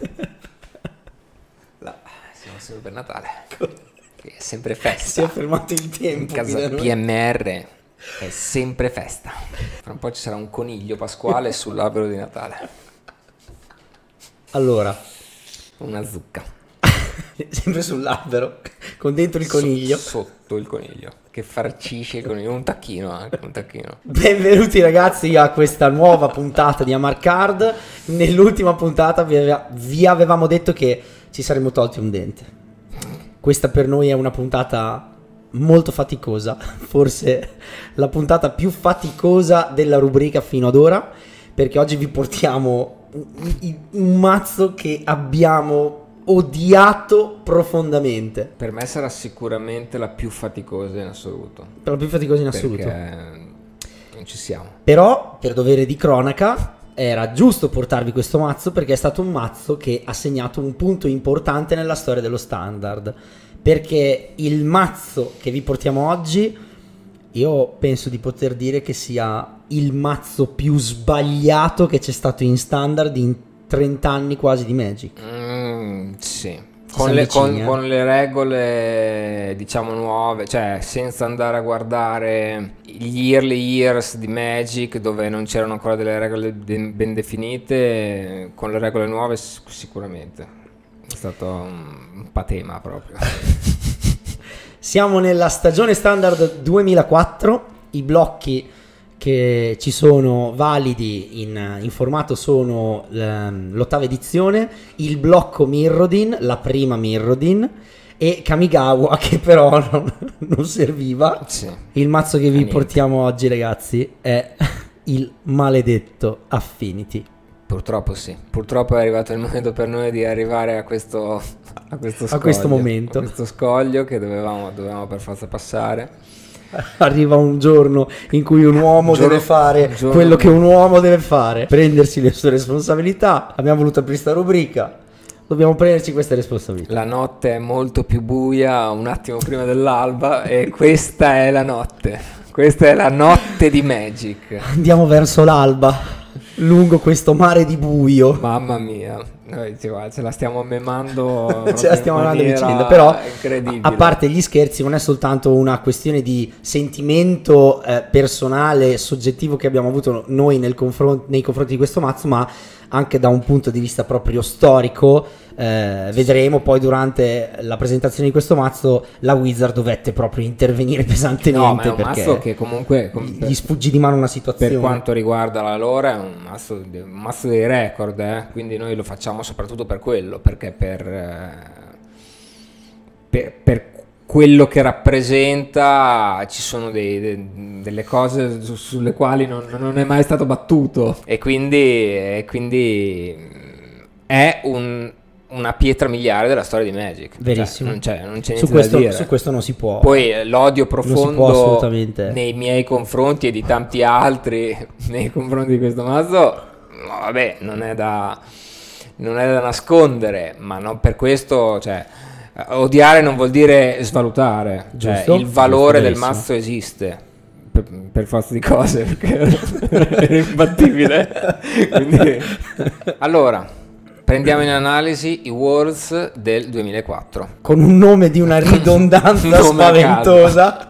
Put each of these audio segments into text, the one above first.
là, siamo sempre per Natale. Che è sempre festa. Si è fermato il tempo. In casa PMR è sempre festa. Fra un po' ci sarà un coniglio pasquale sull'albero di Natale. Allora. Una zucca. sempre sull'albero, con dentro il coniglio. So, sotto il coniglio, che farcisce coniglio. Un tacchino anche, un tacchino. Benvenuti ragazzi a questa nuova puntata di Amarcard. Nell'ultima puntata vi, ave- vi avevamo detto che ci saremmo tolti un dente. Questa per noi è una puntata molto faticosa, forse la puntata più faticosa della rubrica fino ad ora, perché oggi vi portiamo un, un mazzo che abbiamo odiato profondamente. Per me sarà sicuramente la più faticosa in assoluto. Per la più faticosa in assoluto. Perché non ci siamo. Però, per dovere di cronaca, era giusto portarvi questo mazzo perché è stato un mazzo che ha segnato un punto importante nella storia dello standard. Perché il mazzo che vi portiamo oggi, io penso di poter dire che sia il mazzo più sbagliato che c'è stato in standard in 30 anni quasi di Magic. Mm, sì. Con le, con, eh? con le, regole diciamo nuove, cioè senza andare a guardare gli early years di Magic dove non c'erano ancora delle regole ben definite, con le regole nuove sicuramente. È stato un patema proprio. Siamo nella stagione standard 2004, i blocchi che ci sono validi in, in formato sono ehm, l'ottava edizione, il blocco Mirrodin, la prima Mirrodin e Kamigawa che però non, non serviva. Sì. Il mazzo che vi portiamo oggi ragazzi è il maledetto Affinity. Purtroppo sì, purtroppo è arrivato il momento per noi di arrivare a questo, a questo, scoglio, a questo momento. A questo scoglio che dovevamo, dovevamo per forza passare. Arriva un giorno in cui un uomo giorno, deve fare quello che un uomo deve fare, prendersi le sue responsabilità. Abbiamo voluto aprire questa rubrica, dobbiamo prenderci queste responsabilità. La notte è molto più buia, un attimo prima dell'alba, e questa è la notte. Questa è la notte di Magic. Andiamo verso l'alba lungo questo mare di buio. Mamma mia, noi ce la stiamo memando. ce la stiamo memando vicenda, però a parte gli scherzi non è soltanto una questione di sentimento eh, personale, soggettivo che abbiamo avuto noi nel confront- nei confronti di questo mazzo, ma anche da un punto di vista proprio storico. Eh, vedremo poi durante la presentazione di questo mazzo la Wizard dovette proprio intervenire pesantemente no, perché mazzo che comunque gli sfuggì di mano una situazione. Per quanto riguarda la lore è un mazzo, un mazzo dei record, eh? quindi noi lo facciamo soprattutto per quello, perché per, eh, per, per quello che rappresenta ci sono dei, dei, delle cose su, sulle quali non, non, è mai stato battuto e quindi, e quindi è un, una pietra miliare della storia di Magic. Cioè, Verissimo. Cioè, non, c'è, non c'è su questo, da dire. Su questo non si può. Poi eh, l'odio profondo nei miei confronti e di tanti altri nei confronti di questo mazzo, vabbè, non è da, non è da nascondere, ma non per questo, cioè, odiare non vuol dire svalutare. Cioè, il valore del mazzo esiste. Per, per forza di cose perché era imbattibile Quindi, allora Prendiamo in analisi i Worlds del 2004. Con un nome di una ridondanza spaventosa.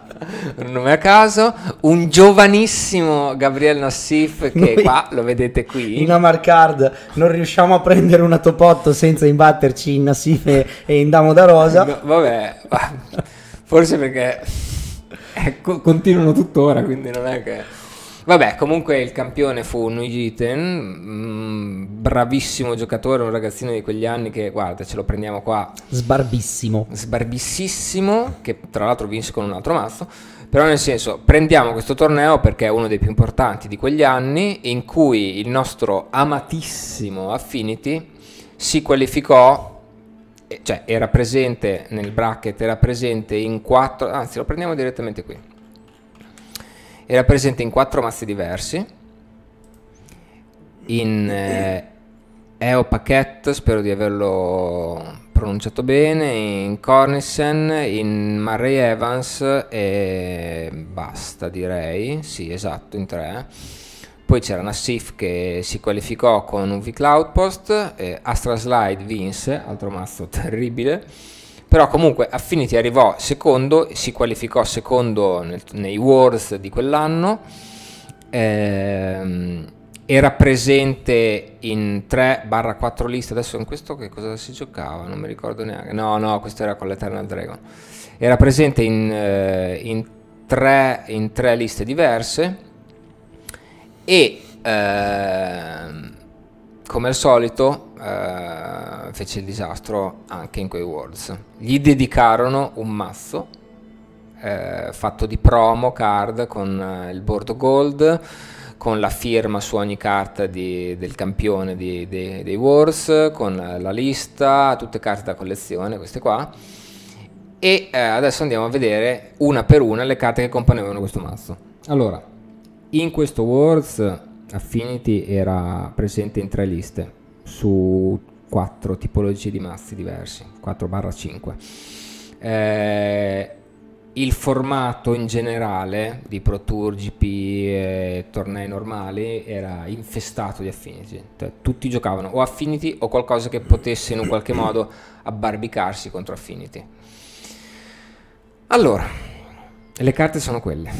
Un nome a caso, un giovanissimo Gabriel Nassif che Noi qua lo vedete qui. In Amarcard non riusciamo a prendere una top 8 senza imbatterci in Nassif e in Damo da Rosa. No, vabbè, forse perché eh, continuano tuttora, quindi non è che... Vabbè, comunque il campione fu Nuijiten, mm, bravissimo giocatore, un ragazzino di quegli anni che, guarda, ce lo prendiamo qua. Sbarbissimo. Sbarbississimo, che tra l'altro vinse con un altro mazzo. Però nel senso, prendiamo questo torneo perché è uno dei più importanti di quegli anni in cui il nostro amatissimo Affinity si qualificò cioè era presente nel bracket, era presente in quattro, anzi lo prendiamo direttamente qui era presente in quattro mazzi diversi, in eh, Eo Paquette, spero di averlo pronunciato bene, in Cornissen, in Murray Evans e basta direi, sì esatto, in tre. poi c'era Nassif che si qualificò con un V-Cloud Post, eh, Astra Slide vinse, altro mazzo terribile, però comunque Affinity arrivò secondo, si qualificò secondo nel, nei Wars di quell'anno, ehm, era presente in 3-4 liste, adesso in questo che cosa si giocava, non mi ricordo neanche, no no questo era con l'Eternal Dragon, era presente in, eh, in, tre, in tre liste diverse e eh, come al solito eh, fece il disastro anche in quei Worlds. Gli dedicarono un mazzo eh, fatto di promo card con eh, il bordo gold, con la firma su ogni carta di, del campione di, di, dei Wars, con la lista, tutte carte da collezione, queste qua. E eh, adesso andiamo a vedere una per una le carte che componevano questo mazzo. Allora, in questo Wars Affinity era presente in tre liste su quattro tipologie di mazzi diversi, 4-5. Eh, il formato in generale di Pro Tour, GP e tornei normali era infestato di Affinity, cioè, tutti giocavano o Affinity o qualcosa che potesse in un qualche modo abbarbicarsi contro Affinity. Allora, le carte sono quelle,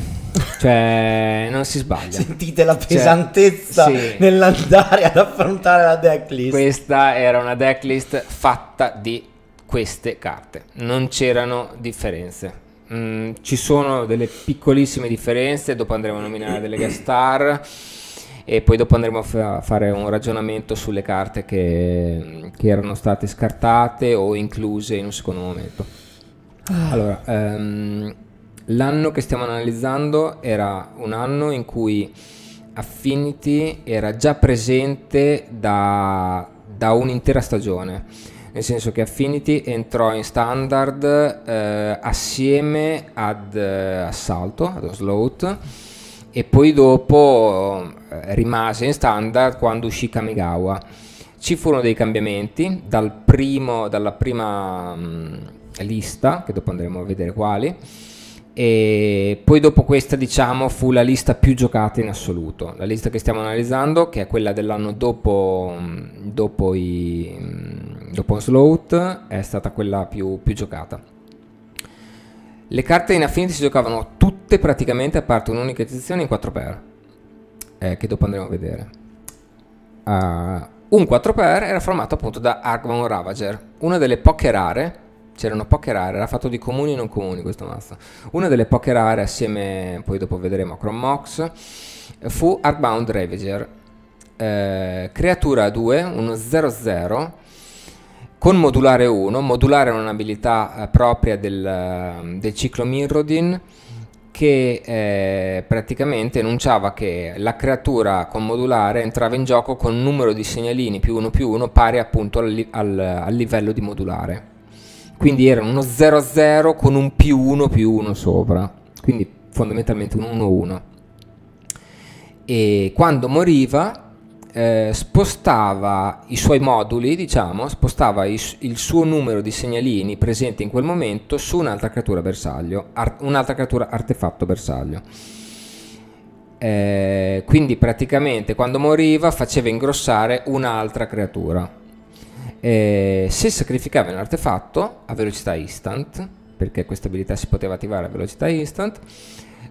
cioè non si sbaglia. Sentite la cioè, pesantezza cioè, sì. nell'andare ad affrontare la decklist. Questa era una decklist fatta di queste carte, non c'erano differenze. Mm, ci sono delle piccolissime differenze, dopo andremo a nominare delle guest star e poi dopo andremo a fare un ragionamento sulle carte che, che erano state scartate o incluse in un secondo momento. Allora, um, L'anno che stiamo analizzando era un anno in cui Affinity era già presente da, da un'intera stagione, nel senso che Affinity entrò in standard eh, assieme ad eh, Assalto, ad Osloat, e poi dopo eh, rimase in standard quando uscì Kamigawa. Ci furono dei cambiamenti dal primo, dalla prima mh, mm, lista, che dopo andremo a vedere quali, e poi dopo questa diciamo fu la lista più giocata in assoluto. La lista che stiamo analizzando che è quella dell'anno dopo dopo, i, dopo Sloat è stata quella più, più giocata. Le carte in Affinity si giocavano tutte praticamente a parte un'unica edizione in 4x eh, che dopo andremo a vedere. Uh, un 4x era formato appunto da Argvan Ravager una delle poche rare c'erano poche rare, era fatto di comuni e non comuni questo mazzo. Una delle poche rare, assieme, poi dopo vedremo, a Chromox, fu Arcbound Ravager. Eh, creatura 2, uno 0-0, con modulare 1. Modulare è un'abilità eh, propria del, del, ciclo Mirrodin che eh, praticamente enunciava che la creatura con modulare entrava in gioco con un numero di segnalini più 1 più 1 pari appunto al, al, al livello di modulare quindi era uno 0-0 con un più 1 più 1 sopra, quindi fondamentalmente un 1-1. E quando moriva eh, spostava i suoi moduli, diciamo, spostava il, il, suo numero di segnalini presenti in quel momento su un'altra creatura bersaglio, un'altra creatura artefatto bersaglio. Eh, quindi praticamente quando moriva faceva ingrossare un'altra creatura eh, se sacrificava un artefatto a velocità instant, perché questa abilità si poteva attivare a velocità instant,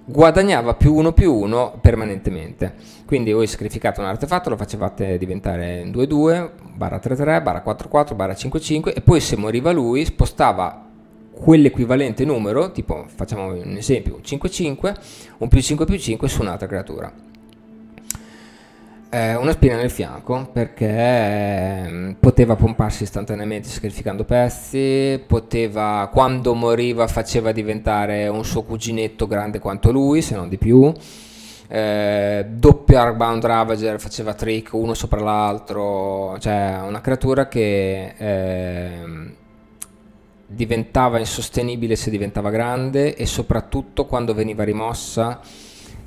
guadagnava più 1 più 1 permanentemente. Quindi voi sacrificate un artefatto, lo facevate diventare 2-2, barra 3-3, barra 4-4, barra 5-5 e poi se moriva lui spostava quell'equivalente numero, tipo facciamo un esempio, 5-5, un più 5 più 5 su un'altra creatura eh, una spina nel fianco perché eh, poteva pomparsi istantaneamente sacrificando pezzi, poteva, quando moriva faceva diventare un suo cuginetto grande quanto lui, se non di più. Eh, doppio Arcbound Ravager faceva trick uno sopra l'altro, cioè una creatura che eh, diventava insostenibile se diventava grande e soprattutto quando veniva rimossa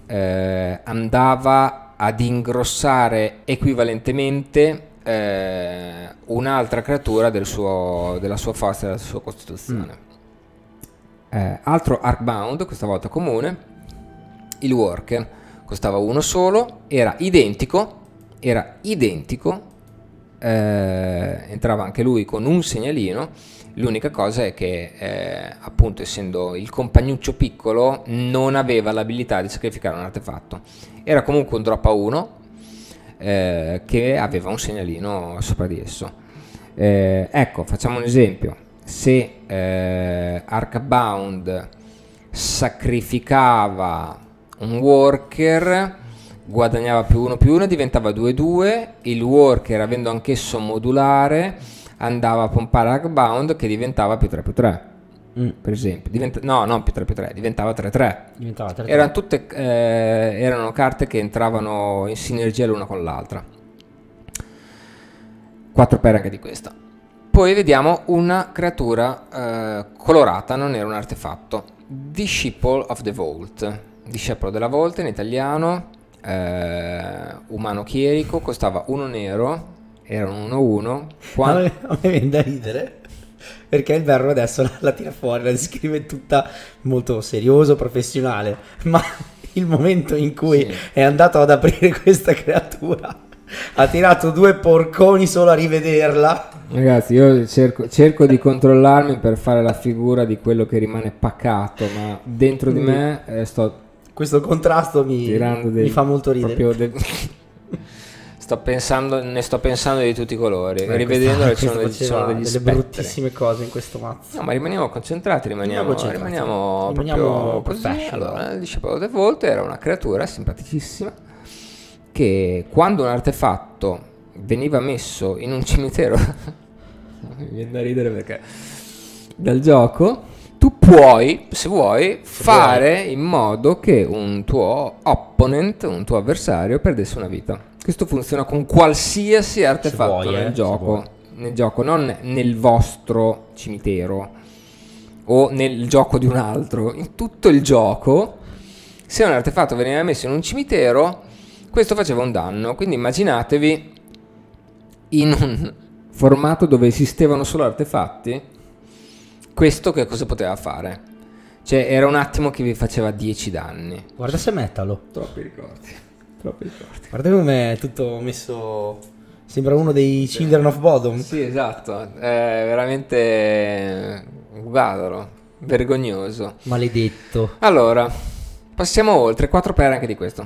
eh, andava ad ingrossare equivalentemente eh, un'altra creatura del suo, della sua forza della sua costituzione. Mm. Eh, altro Arcbound, questa volta comune, il Worker, costava uno solo, era identico, era identico, eh, entrava anche lui con un segnalino, l'unica cosa è che eh, appunto essendo il compagnuccio piccolo non aveva l'abilità di sacrificare un artefatto, era comunque un drop a 1 eh, che aveva un segnalino sopra di esso. Eh, ecco, facciamo un esempio, se eh, Arcbound sacrificava un worker guadagnava più 1 più 1 diventava 2 2 il worker avendo anch'esso modulare andava a pompare Arcbound che diventava più 3 più 3 mm. per esempio Diventa- no non più 3 più 3 diventava 3 3 diventava 3 3 erano tutte eh, erano carte che entravano in sinergia l'una con l'altra. 4 per anche di questa. Poi vediamo una creatura eh, colorata non era un artefatto. Disciple of the Vault. Discepolo della Volta in italiano, eh, umano chierico, costava uno nero, era un 1-1. Quando... A, me, a me viene da ridere perché il verbo adesso la, la tira fuori, la descrive tutta molto serioso, professionale, ma il momento in cui sì. è andato ad aprire questa creatura ha tirato due porconi solo a rivederla. Ragazzi, io cerco, cerco, di controllarmi per fare la figura di quello che rimane pacato, ma dentro di me eh, sto questo contrasto mi, mi fa molto ridere. Del, sto pensando, ne sto pensando di tutti i colori. Eh, Rivedendolo ci sono, degli, sono degli delle bruttissime cose in questo mazzo. No, ma rimaniamo concentrati, rimaniamo, rimaniamo, rimaniamo, proprio così. Allora, il discepolo del Volto era una creatura simpaticissima che quando un artefatto veniva messo in un cimitero mi viene da ridere perché dal gioco tu puoi, se vuoi, se fare vuoi. in modo che un tuo opponent, un tuo avversario, perdesse una vita. Questo funziona con qualsiasi artefatto vuoi, nel, eh, gioco, nel gioco, non nel vostro cimitero o nel gioco di un altro. In tutto il gioco, se un artefatto veniva messo in un cimitero, questo faceva un danno. Quindi immaginatevi in un formato dove esistevano solo artefatti questo che cosa poteva fare? Cioè, era un attimo che vi faceva 10 danni. Guarda se metalo. Troppi ricordi. Troppi ricordi. Guarda come è tutto messo. Sembra uno dei Children of Bodom. Sì, esatto. È veramente. Guardalo. Vergognoso. Maledetto. Allora, passiamo oltre. 4 per anche di questo.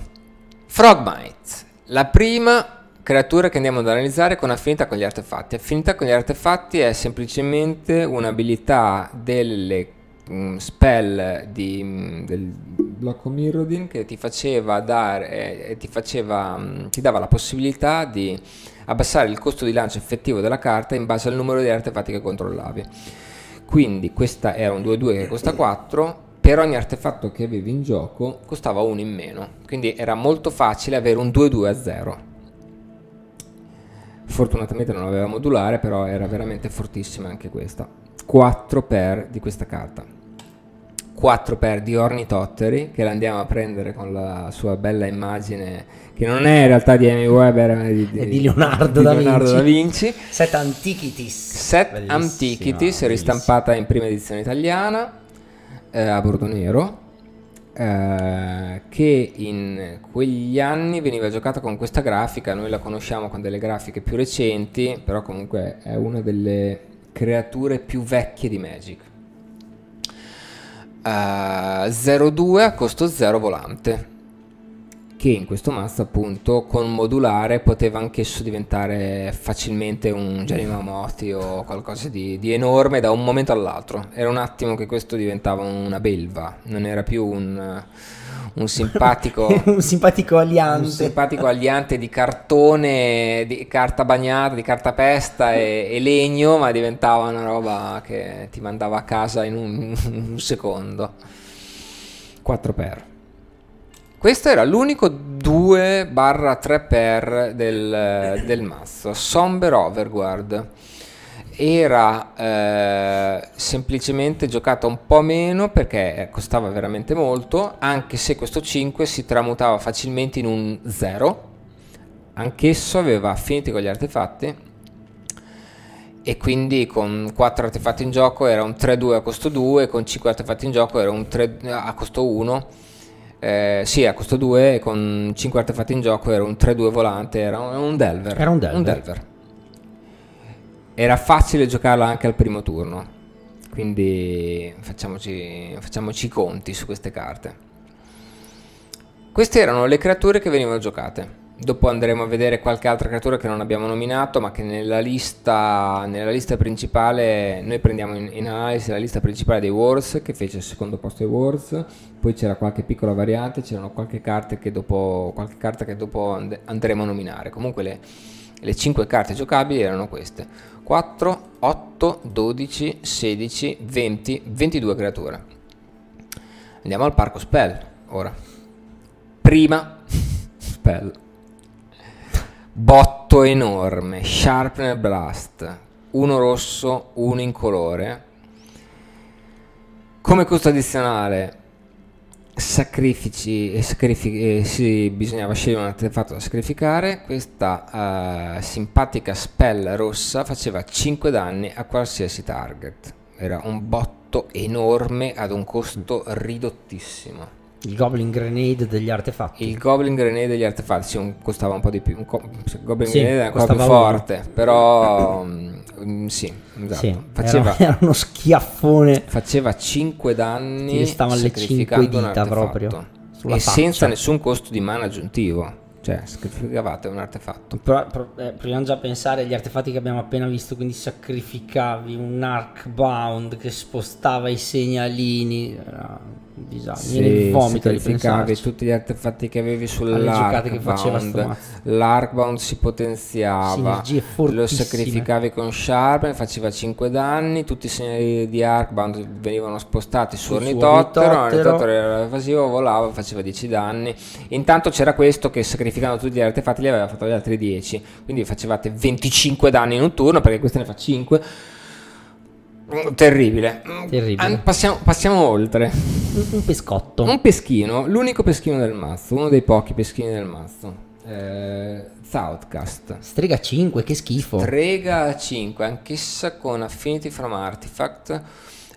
Frogmite. La prima creatura che andiamo ad analizzare con affinità con gli artefatti. Affinità con gli artefatti è semplicemente un'abilità delle um, spell di, um, del blocco Mirrodin che ti faceva dare, eh, ti, faceva, um, ti dava la possibilità di abbassare il costo di lancio effettivo della carta in base al numero di artefatti che controllavi. Quindi questa era un 2-2 che costa 4, per ogni artefatto che avevi in gioco costava 1 in meno, quindi era molto facile avere un 2-2 a 0 fortunatamente non aveva modulare però era veramente fortissima anche questa. 4 per di questa carta 4 per di Ornitotteri che la andiamo a prendere con la sua bella immagine che non è in realtà di Amy Weber è di, di, di Leonardo, di da, Leonardo da, Vinci. Set Antiquities Set Antiquities ristampata in prima edizione italiana eh, a bordo nero eh, che in quegli anni veniva giocata con questa grafica, noi la conosciamo con delle grafiche più recenti, però comunque è una delle creature più vecchie di Magic. Uh, eh, 0-2 a costo 0 volante che in questo mazzo appunto con modulare poteva anch'esso diventare facilmente un Genimamoti o qualcosa di, di, enorme da un momento all'altro. Era un attimo che questo diventava una belva, non era più un, un simpatico... un simpatico aliante. Un simpatico aliante di cartone, di carta bagnata, di cartapesta e, e legno, ma diventava una roba che ti mandava a casa in un, un secondo. 4 per. Questo era l'unico 2-3 per del, del mazzo. Somber Overguard era eh, semplicemente giocata un po' meno perché costava veramente molto, anche se questo 5 si tramutava facilmente in un 0. Anch'esso aveva affinity con gli artefatti e quindi con 4 artefatti in gioco era un 3-2 a costo 2, con 5 artefatti in gioco era un 3 a costo 1 Eh, sì, a costo 2 con 5 artefatti in gioco era un 3-2 volante, era un, un Delver. Era un Delver. un Delver. Era facile giocarlo anche al primo turno, quindi facciamoci, facciamoci i conti su queste carte. Queste erano le creature che venivano giocate. Dopo andremo a vedere qualche altra creatura che non abbiamo nominato, ma che nella lista, nella lista principale, noi prendiamo in, in, analisi la lista principale dei Wars, che fece il secondo posto ai Wars, poi c'era qualche piccola variante, c'erano qualche, qualche carta che dopo andremo a nominare. Comunque le, le 5 carte giocabili erano queste. 4, 8, 12, 16, 20, 22 creature. Andiamo al parco spell, ora. Prima spell botto enorme, Sharpener Blast, uno rosso, uno incolore. Come costo addizionale, sacrifici e sacrifici, eh, sì, bisognava scegliere un artefatto da sacrificare. Questa uh, simpatica spell rossa faceva 5 danni a qualsiasi target. Era un botto enorme ad un costo ridottissimo. Il Goblin Grenade degli artefatti. Il Goblin Grenade degli artefatti sì, costava un po' di più. il Goblin sì, Grenade era ancora più forte, uno. però mm, sì, esatto. sì faceva, era, era, uno schiaffone. Faceva 5 danni. Ti restavano le 5 dita proprio. E faccia. senza nessun costo di mana aggiuntivo. Cioè, sacrificavate un artefatto. Però, però eh, proviamo già a pensare agli artefatti che abbiamo appena visto, quindi sacrificavi un Arcbound che spostava i segnalini. Era disagio. Sì, il vomito sacrificavi tutti gli artefatti che avevi sull'Arcbound. L'Arcbound si potenziava. Lo sacrificavi con Sharp, faceva 5 danni. Tutti i segnali di Arcbound venivano spostati su Ornitottero. Ornitottero era evasivo, volava, faceva 10 danni. Intanto c'era questo che sacrificando tutti gli artefatti gli aveva fatto gli altri 10 quindi facevate 25 danni in un turno perché questo ne fa 5 mm, terribile, terribile. Passiamo, passiamo, oltre. Un pescotto. Un peschino l'unico peschino del mazzo uno dei pochi peschini del mazzo. Eh, Southcast. Strega 5 che schifo. Strega 5 anch'essa con Affinity from Artifact.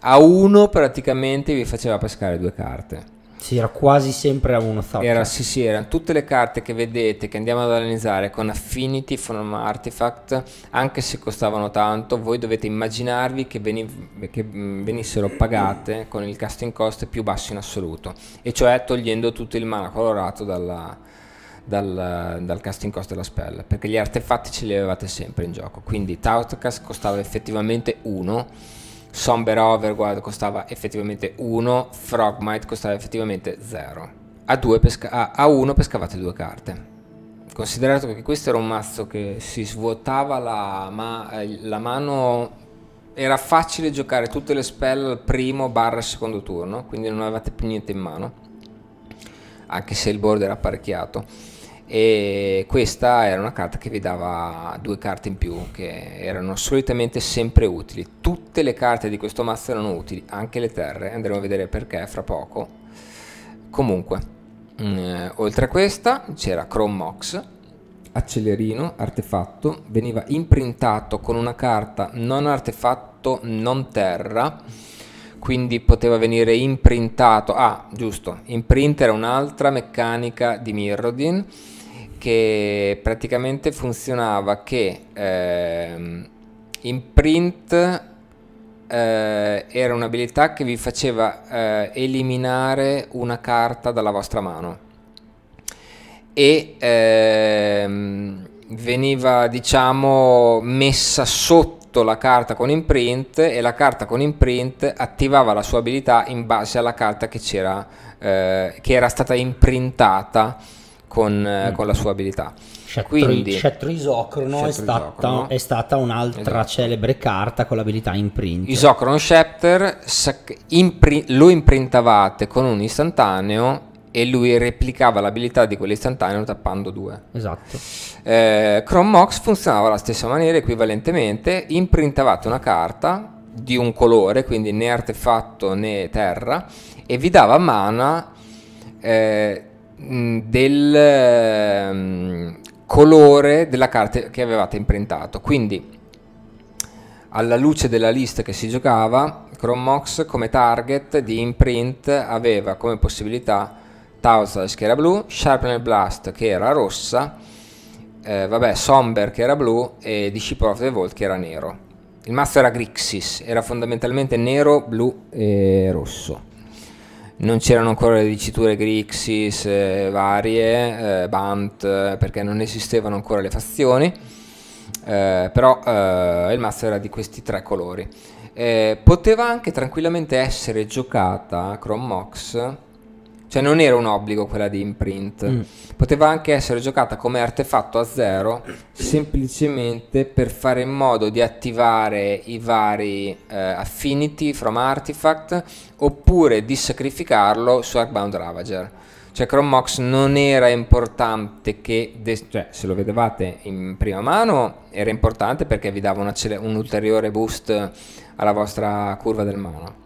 A 1 praticamente vi faceva pescare due carte sì, era quasi sempre a uno Thunder. Era, sì, sì, erano tutte le carte che vedete, che andiamo ad analizzare con Affinity from Artifact, anche se costavano tanto, voi dovete immaginarvi che, veni- che mm, venissero pagate con il casting cost più basso in assoluto, e cioè togliendo tutto il mana colorato dalla, dal, dal, casting cost della spell, perché gli artefatti ce li avevate sempre in gioco. Quindi Tautcast costava effettivamente 1 Somber Overguard costava effettivamente 1, Frogmite costava effettivamente 0. A, pesca- a, a 1 pescavate due carte. Considerato che questo era un mazzo che si svuotava la, ma- la mano era facile giocare tutte le spell al primo barra secondo turno, quindi non avevate più niente in mano, anche se il board era apparecchiato e questa era una carta che vi dava due carte in più che erano solitamente sempre utili. Tutte le carte di questo mazzo erano utili anche le terre andremo a vedere perché fra poco. Comunque eh, oltre a questa c'era Chrome Mox accelerino artefatto. Veniva imprintato con una carta non artefatto non terra quindi poteva venire imprintato. Ah giusto imprint era un'altra meccanica di Mirrodin che praticamente funzionava che eh, in print eh, era un'abilità che vi faceva eh, eliminare una carta dalla vostra mano. E ehm, veniva diciamo messa sotto la carta con imprint e la carta con imprint attivava la sua abilità in base alla carta che eh, che era stata imprintata con, eh, mm. con la sua abilità. Scettro, Quindi, Scettro Isocrono, è, è stata un'altra esatto. celebre carta con l'abilità imprint. Isocrono Scepter impri- lo imprintavate con un istantaneo e lui replicava l'abilità di quell'istantaneo tappando due. Esatto. Eh, Chrome Mox funzionava alla stessa maniera, equivalentemente, imprintavate una carta di un colore, quindi né artefatto né terra, e vi dava mana eh, del um, colore della carta che avevate imprintato. Quindi alla luce della lista che si giocava, Chromox come target di imprint aveva come possibilità Tausage che era blu, Sharpener Blast che era rossa, eh, vabbè, Somber che era blu e Disciple of the Vault che era nero. Il mazzo era Grixis, era fondamentalmente nero, blu e rosso. Non c'erano ancora le diciture Grixis eh, varie, eh, Bant, perché non esistevano ancora le fazioni, eh, però eh, il mazzo era di questi tre colori. Eh, poteva anche tranquillamente essere giocata Chrome Mox cioè non era un obbligo quella di imprint. Mm. Poteva anche essere giocata come artefatto a zero, semplicemente per fare in modo di attivare i vari eh, affinity from artifact oppure di sacrificarlo su Arcbound Ravager. Cioè Chromox non era importante che, de- cioè se lo vedevate in prima mano era importante perché vi dava un, accele- un ulteriore boost alla vostra curva del mana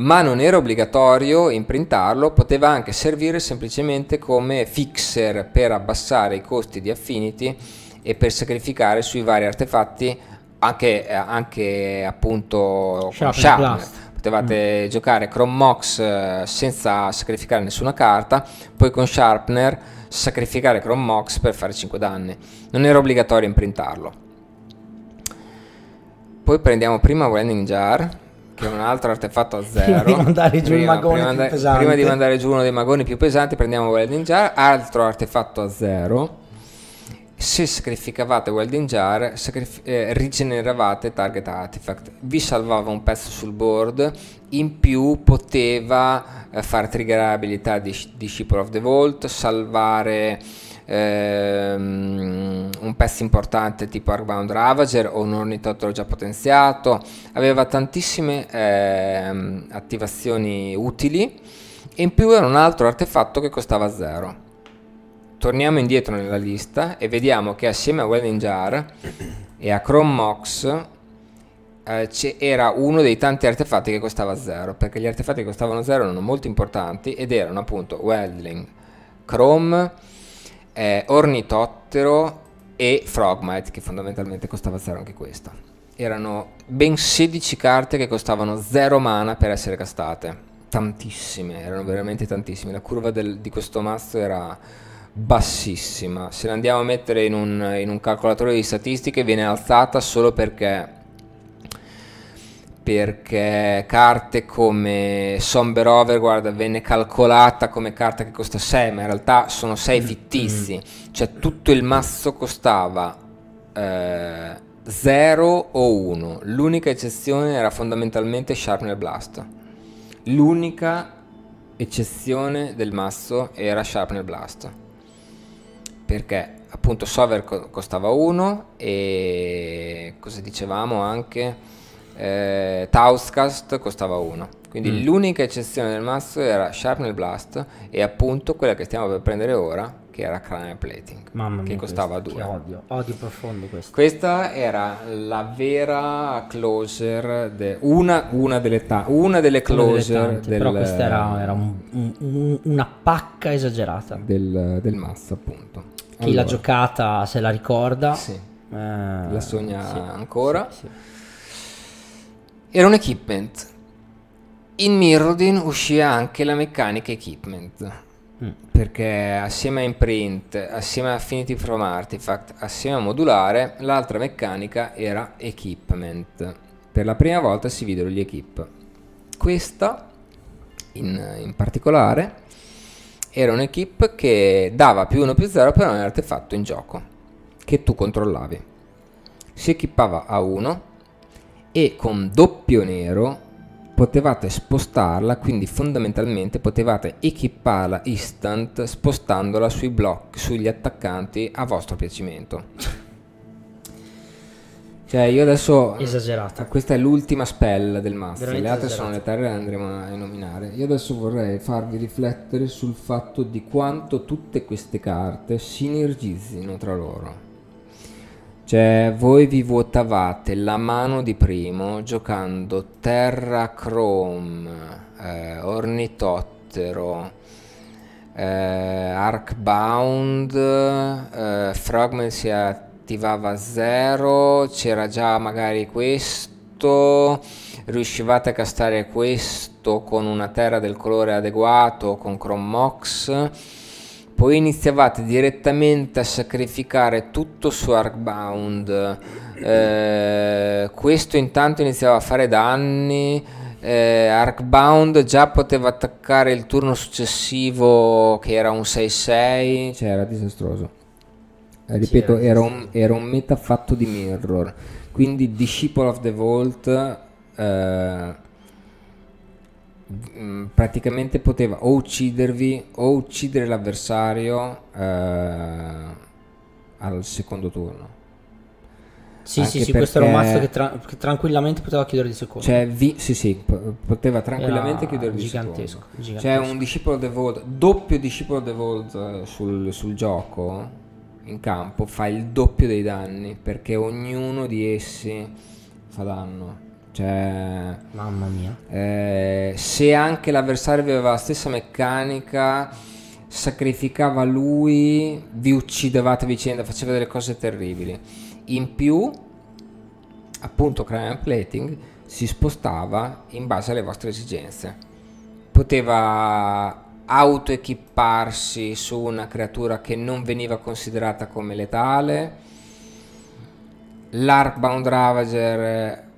ma non era obbligatorio imprintarlo, poteva anche servire semplicemente come fixer per abbassare i costi di Affinity e per sacrificare sui vari artefatti anche, eh, anche appunto Sharpner. Potevate mm. giocare Chrome Mox eh, senza sacrificare nessuna carta, poi con Sharpener sacrificare Chrome Mox per fare 5 danni. Non era obbligatorio imprintarlo. Poi prendiamo prima Wending Jar è un altro artefatto a zero. Prima di mandare giù prima, il magone prima, più pesante. prima di mandare giù uno dei magoni più pesanti, prendiamo Welding Jar, altro artefatto a zero. Se sacrificavate Welding Jar, sacrif- eh, rigeneravate Target Artifact. Vi salvava un pezzo sul board, in più poteva eh, far triggerare abilità di, di Shipper of the Vault, salvare ehm, un pezzo importante tipo Arcbound Ravager o un ornitottero già potenziato, aveva tantissime ehm, attivazioni utili e in più era un altro artefatto che costava zero. Torniamo indietro nella lista e vediamo che assieme a Wedding Jar e a Chrome Mox eh, era uno dei tanti artefatti che costava zero, perché gli artefatti che costavano zero erano molto importanti ed erano appunto Weldling, Chrome, eh, Ornitottero e Frogmite, che fondamentalmente costava 0 anche questa. Erano ben 16 carte che costavano 0 mana per essere castate. Tantissime, erano veramente tantissime. La curva del, di questo mazzo era bassissima. Se la andiamo a mettere in un, in un calcolatore di statistiche viene alzata solo perché perché carte come Somber Overguard venne calcolata come carta che costa 6, ma in realtà sono 6 mm, fittizi, mm. cioè tutto il mazzo costava eh, 0 o 1, l'unica eccezione era fondamentalmente Sharpner Blast, l'unica eccezione del mazzo era Sharpner Blast, perché appunto Sover costava 1 e cosa dicevamo anche eh, Tauscast costava 1. Quindi mm. l'unica eccezione del mazzo era Sharpnel Blast e appunto quella che stiamo per prendere ora, che era Crane Plating, Mamma che costava 2. Odio, odio profondo questo. Questa era la vera closer, de, una, una, delle ta- una delle closer una delle tante, del, Però questa era, era un, un, una pacca esagerata. Del, del mazzo appunto. Chi allora. l'ha giocata se la ricorda. Sì. Eh, la sogna sì, ancora. Sì, sì. Era un equipment. In Mirrodin uscì anche la meccanica equipment. Mm. Perché assieme a imprint, assieme a Affinity from Artifact, assieme a modulare, l'altra meccanica era equipment. Per la prima volta si videro gli equip. Questa, in, in particolare, era un equip che dava più 1 più 0 per ogni artefatto in gioco, che tu controllavi. Si equipava a 1 e con doppio nero potevate spostarla, quindi fondamentalmente potevate equiparla instant spostandola sui blocchi, sugli attaccanti a vostro piacimento. Cioè io adesso... Esagerata. Questa è l'ultima spell del master, le altre sono le terre che andremo a nominare. Io adesso vorrei farvi riflettere sul fatto di quanto tutte queste carte sinergizzino tra loro. Cioè, voi vi votavate la mano di primo giocando Terra Chrome, eh, Ornitottero, eh, Arcbound, eh, Frogman si attivava a zero, c'era già magari questo, riuscivate a castare questo con una terra del colore adeguato, con Chrome Mox, poi iniziavate direttamente a sacrificare tutto su Arcbound. Eh, questo intanto iniziava a fare danni. Eh, Arcbound già poteva attaccare il turno successivo che era un 6-6, cioè era disastroso. Eh, ripeto, era un, era un meta fatto di mirror. Quindi Disciple of the Vault mm, praticamente poteva o uccidervi o uccidere l'avversario eh, al secondo turno. Sì, Anche sì, sì, questo era un mazzo che, tra- che, tranquillamente poteva chiudere di secondo. Cioè, vi- sì, sì, p- poteva tranquillamente era chiudere di gigantesco, secondo. Gigantesco. C'è un discepolo the Vault, doppio discepolo the Vault eh, sul, sul gioco in campo fa il doppio dei danni perché ognuno di essi fa danno. Cioè, mamma mia. Eh, se anche l'avversario aveva la stessa meccanica, sacrificava lui, vi uccidevate vicenda, faceva delle cose terribili. In più, appunto, Crime Plating si spostava in base alle vostre esigenze. Poteva autoequiparsi su una creatura che non veniva considerata come letale. L'Arkbound Ravager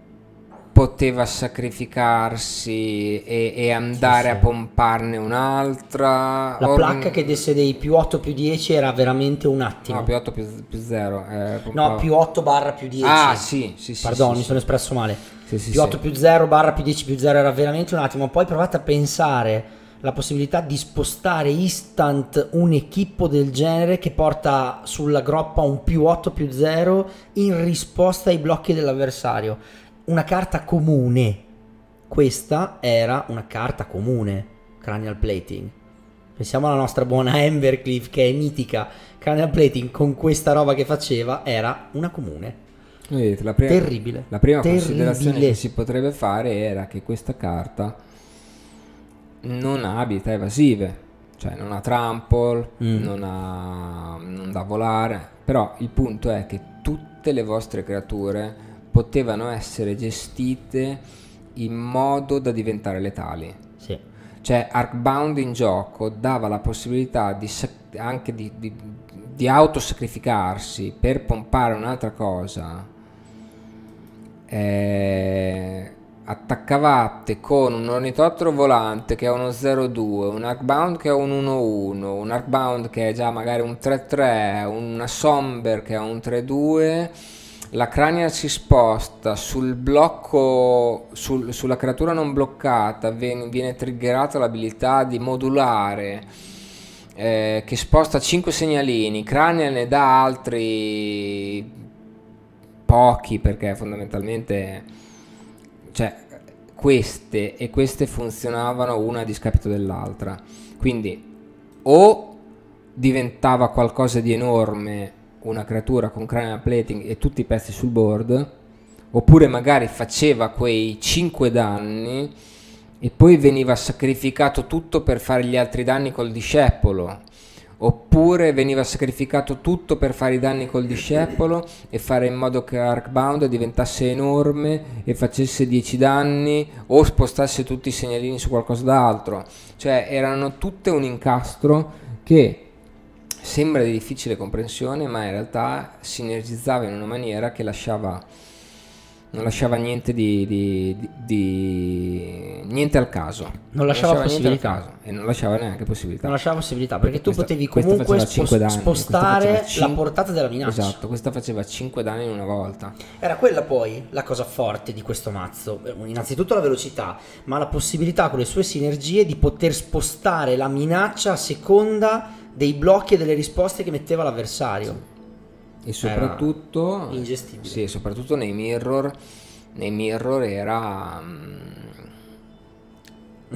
poteva sacrificarsi e, e andare sì, sì. a pomparne un'altra. La Or... placca che desse dei più 8 più 10 era veramente un attimo. No, più 8 più, più 0. Eh, no, più 8 barra più 10. Ah, sì, sì, sì. Pardon, sì, mi sono espresso male. più 8 più 0 barra più 10 più 0 era veramente un attimo. Poi provate a pensare la possibilità di spostare instant un equippo del genere che porta sulla groppa un più 8 più 0 in risposta ai blocchi dell'avversario. Una carta comune. Questa era una carta comune, Cranial Plating. Pensiamo alla nostra buona Embercliff che è mitica. Cranial Plating con questa roba che faceva era una comune. Vedete, la prima, Terribile. La prima Terribile. considerazione che si potrebbe fare era che questa carta non ha abilità evasive, cioè non ha trample, mm. non, ha, non da volare, però il punto è che tutte le vostre creature potevano essere gestite in modo da diventare letali. Sì. Cioè Arcbound in gioco dava la possibilità di, anche di, di, di autosacrificarsi per pompare un'altra cosa. Eh, attaccavate con un ornitottero volante che è uno 0-2, un arcbound che è un 1-1, un arcbound che è già magari un 3-3, una somber che è un 3-2, la crania si sposta sul blocco, sul, sulla creatura non bloccata, viene, viene triggerata l'abilità di modulare. Eh, che sposta 5 segnalini, Crania ne dà altri pochi perché fondamentalmente cioè queste e queste funzionavano una a discapito dell'altra. Quindi o diventava qualcosa di enorme una creatura con cranial plating e tutti i pezzi sul board, oppure magari faceva quei 5 danni e poi veniva sacrificato tutto per fare gli altri danni col discepolo oppure veniva sacrificato tutto per fare i danni col discepolo e fare in modo che Arcbound diventasse enorme e facesse 10 danni o spostasse tutti i segnalini su qualcosa d'altro. Cioè erano tutte un incastro che sembra di difficile comprensione ma in realtà sinergizzava in una maniera che lasciava non lasciava niente di, di, di, niente al caso. Non lasciava, non lasciava possibilità. e non lasciava neanche possibilità. Non lasciava possibilità perché, perché tu questa, potevi comunque spos- danni, spostare la portata della minaccia. Esatto questa faceva 5 danni in una volta. Era quella poi la cosa forte di questo mazzo. Innanzitutto la velocità ma la possibilità con le sue sinergie di poter spostare la minaccia a seconda dei blocchi e delle risposte che metteva l'avversario e soprattutto ingestibile. Sì, soprattutto nei mirror, nei mirror era mm,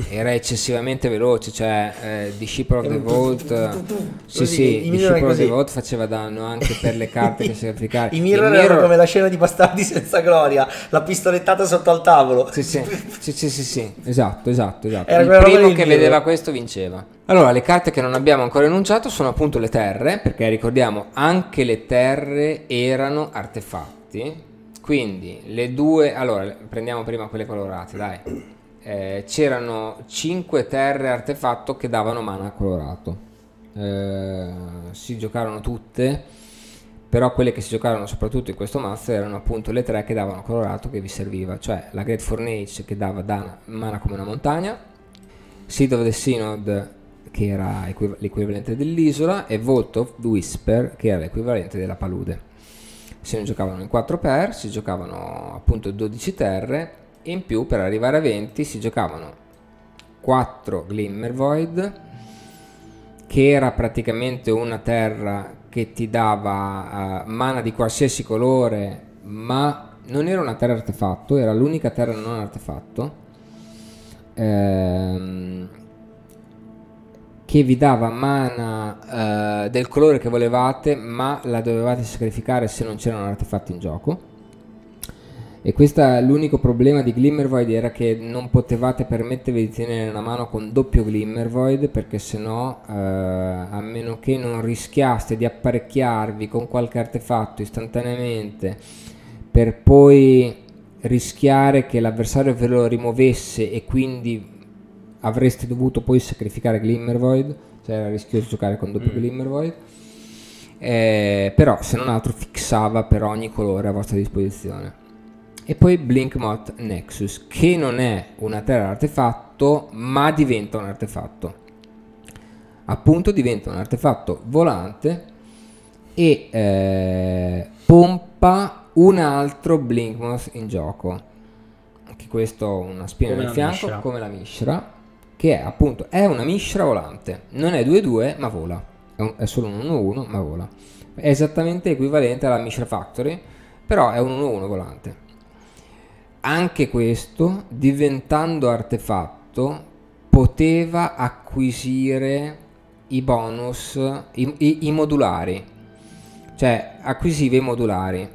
era eccessivamente veloce, cioè eh, Disciple of the Vault sì sì, Disciple of the Vault faceva danno anche per le carte che si applicavano. I mirror, mirror erano come la scena di Bastardi senza gloria, la pistolettata sotto al tavolo. Sì sì, sì, sì, sì, sì. esatto, esatto, esatto. Era Il primo che vedeva questo vinceva. Allora, le carte che non abbiamo ancora enunciato sono appunto le terre, perché ricordiamo anche le terre erano artefatti Quindi le due, allora prendiamo prima quelle colorate, dai. Eh, c'erano 5 terre artefatto che davano mana colorato. Eh, si giocarono tutte, però quelle che si giocarono soprattutto in questo mazzo erano appunto le tre che davano colorato che vi serviva, cioè la Great Fornage che dava dana, mana come una montagna, Seed of the Synod che era l'equivalente dell'isola e Vault of Whisper che era l'equivalente della palude se ne giocavano in 4 per, si giocavano appunto 12 terre in più per arrivare a 20 si giocavano 4 Glimmer Void che era praticamente una terra che ti dava uh, mana di qualsiasi colore ma non era una terra artefatto era l'unica terra non artefatto ehm, che vi dava mana eh, del colore che volevate, ma la dovevate sacrificare se non c'erano artefatti in gioco. E questo l'unico problema di Glimmervoid era che non potevate permettervi di tenere una mano con doppio Glimmervoid perché sennò eh, a meno che non rischiaste di apparecchiarvi con qualche artefatto istantaneamente per poi rischiare che l'avversario ve lo rimuovesse e quindi avreste dovuto poi sacrificare Glimmervoid, cioè era rischioso giocare con doppio mm. Glimmervoid. Eh, però se non altro fissava per ogni colore a vostra disposizione. E poi Blinkmoth Nexus, che non è una terra artefatto, ma diventa un artefatto. Appunto diventa un artefatto volante e eh, pompa un altro Blinkmoth in gioco. Anche questo una spina come nel fianco, Mishra. come la Mishra che è appunto è una Mishra volante, non è 2-2 ma vola, è, un, è solo un 1-1 ma vola, è esattamente equivalente alla Mishra Factory, però è un 1-1 volante. Anche questo, diventando artefatto, poteva acquisire i bonus, i, i, i modulari, cioè acquisiva i modulari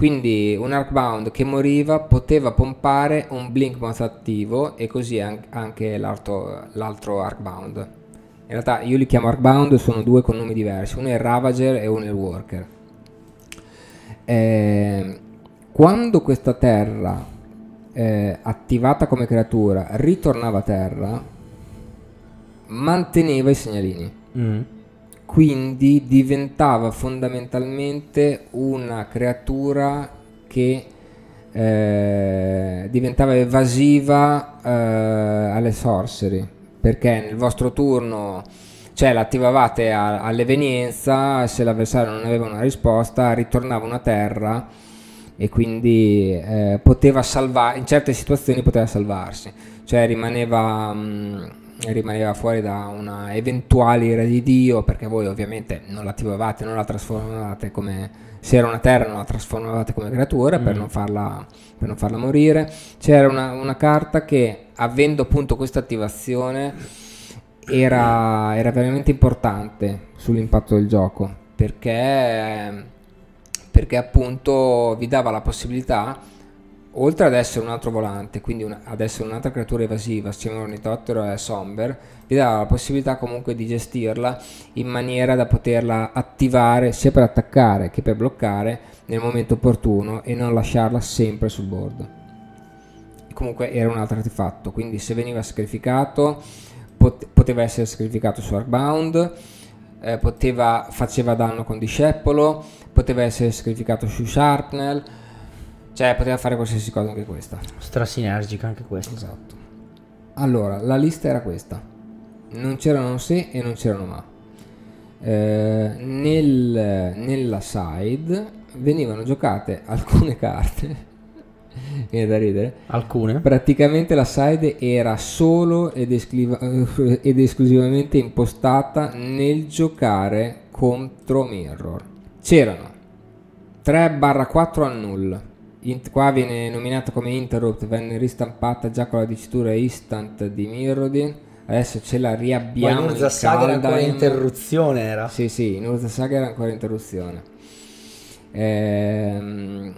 quindi un Arcbound che moriva poteva pompare un Blinkmoth attivo e così anche l'altro, l'altro Arcbound. In realtà io li chiamo Arcbound, sono due con nomi diversi, uno è il Ravager e uno è il Worker. Eh, quando questa terra eh, attivata come creatura ritornava a terra, manteneva i segnalini. Mm quindi diventava fondamentalmente una creatura che eh, diventava evasiva eh, alle sorcery perché nel vostro turno cioè l'attivavate a, all'evenienza se l'avversario non aveva una risposta ritornava una terra e quindi eh, poteva salvare in certe situazioni poteva salvarsi cioè rimaneva mh, rimaneva fuori da una eventuale ira di Dio perché voi ovviamente non l'attivavate, non la trasformavate come se era una terra non la trasformavate come creatura mm. per, non farla, per, non farla, morire c'era una, una carta che avendo appunto questa attivazione era, era, veramente importante sull'impatto del gioco perché, perché appunto vi dava la possibilità oltre ad essere un altro volante, quindi una, ad essere un'altra creatura evasiva, assieme all'ornitottero e Somber, vi dà la possibilità comunque di gestirla in maniera da poterla attivare sia per attaccare che per bloccare nel momento opportuno e non lasciarla sempre sul board. Comunque era un altro artefatto, quindi se veniva sacrificato pot- poteva essere sacrificato su Arcbound, eh, poteva, faceva danno con discepolo, poteva essere sacrificato su Sharpnel, cioè, poteva fare qualsiasi cosa anche questa. Strasinergica anche questa. Esatto. Allora, la lista era questa. Non c'erano se e non c'erano ma. Eh, nel, nella side venivano giocate alcune carte. Viene da ridere. Alcune. Praticamente la side era solo ed, escliva, ed esclusivamente impostata nel giocare contro Mirror. C'erano 3-4 a null Int, qua viene nominata come interrupt, venne ristampata già con la dicitura instant di Mirrodin. Adesso ce la riabbiamo. Ma in Urza Saga era ancora interruzione era. Sì, sì, in Urza Saga era ancora interruzione. Ehm,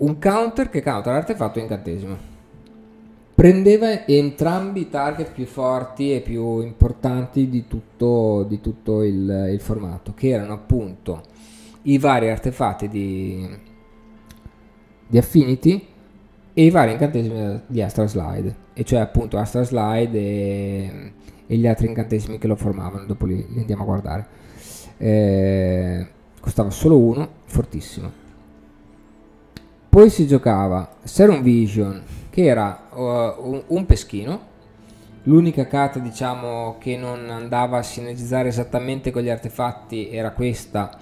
un counter che counter l'artefatto incantesimo. Prendeva entrambi i target più forti e più importanti di tutto, di tutto il, il formato, che erano appunto i vari artefatti di di Affinity e i vari incantesimi di Astral Slide, e cioè appunto Astral Slide e, e gli altri incantesimi che lo formavano, dopo li, li andiamo a guardare. Eh, costava solo uno, fortissimo. Poi si giocava Serum Vision, che era uh, un, peschino, L'unica carta diciamo che non andava a sinergizzare esattamente con gli artefatti era questa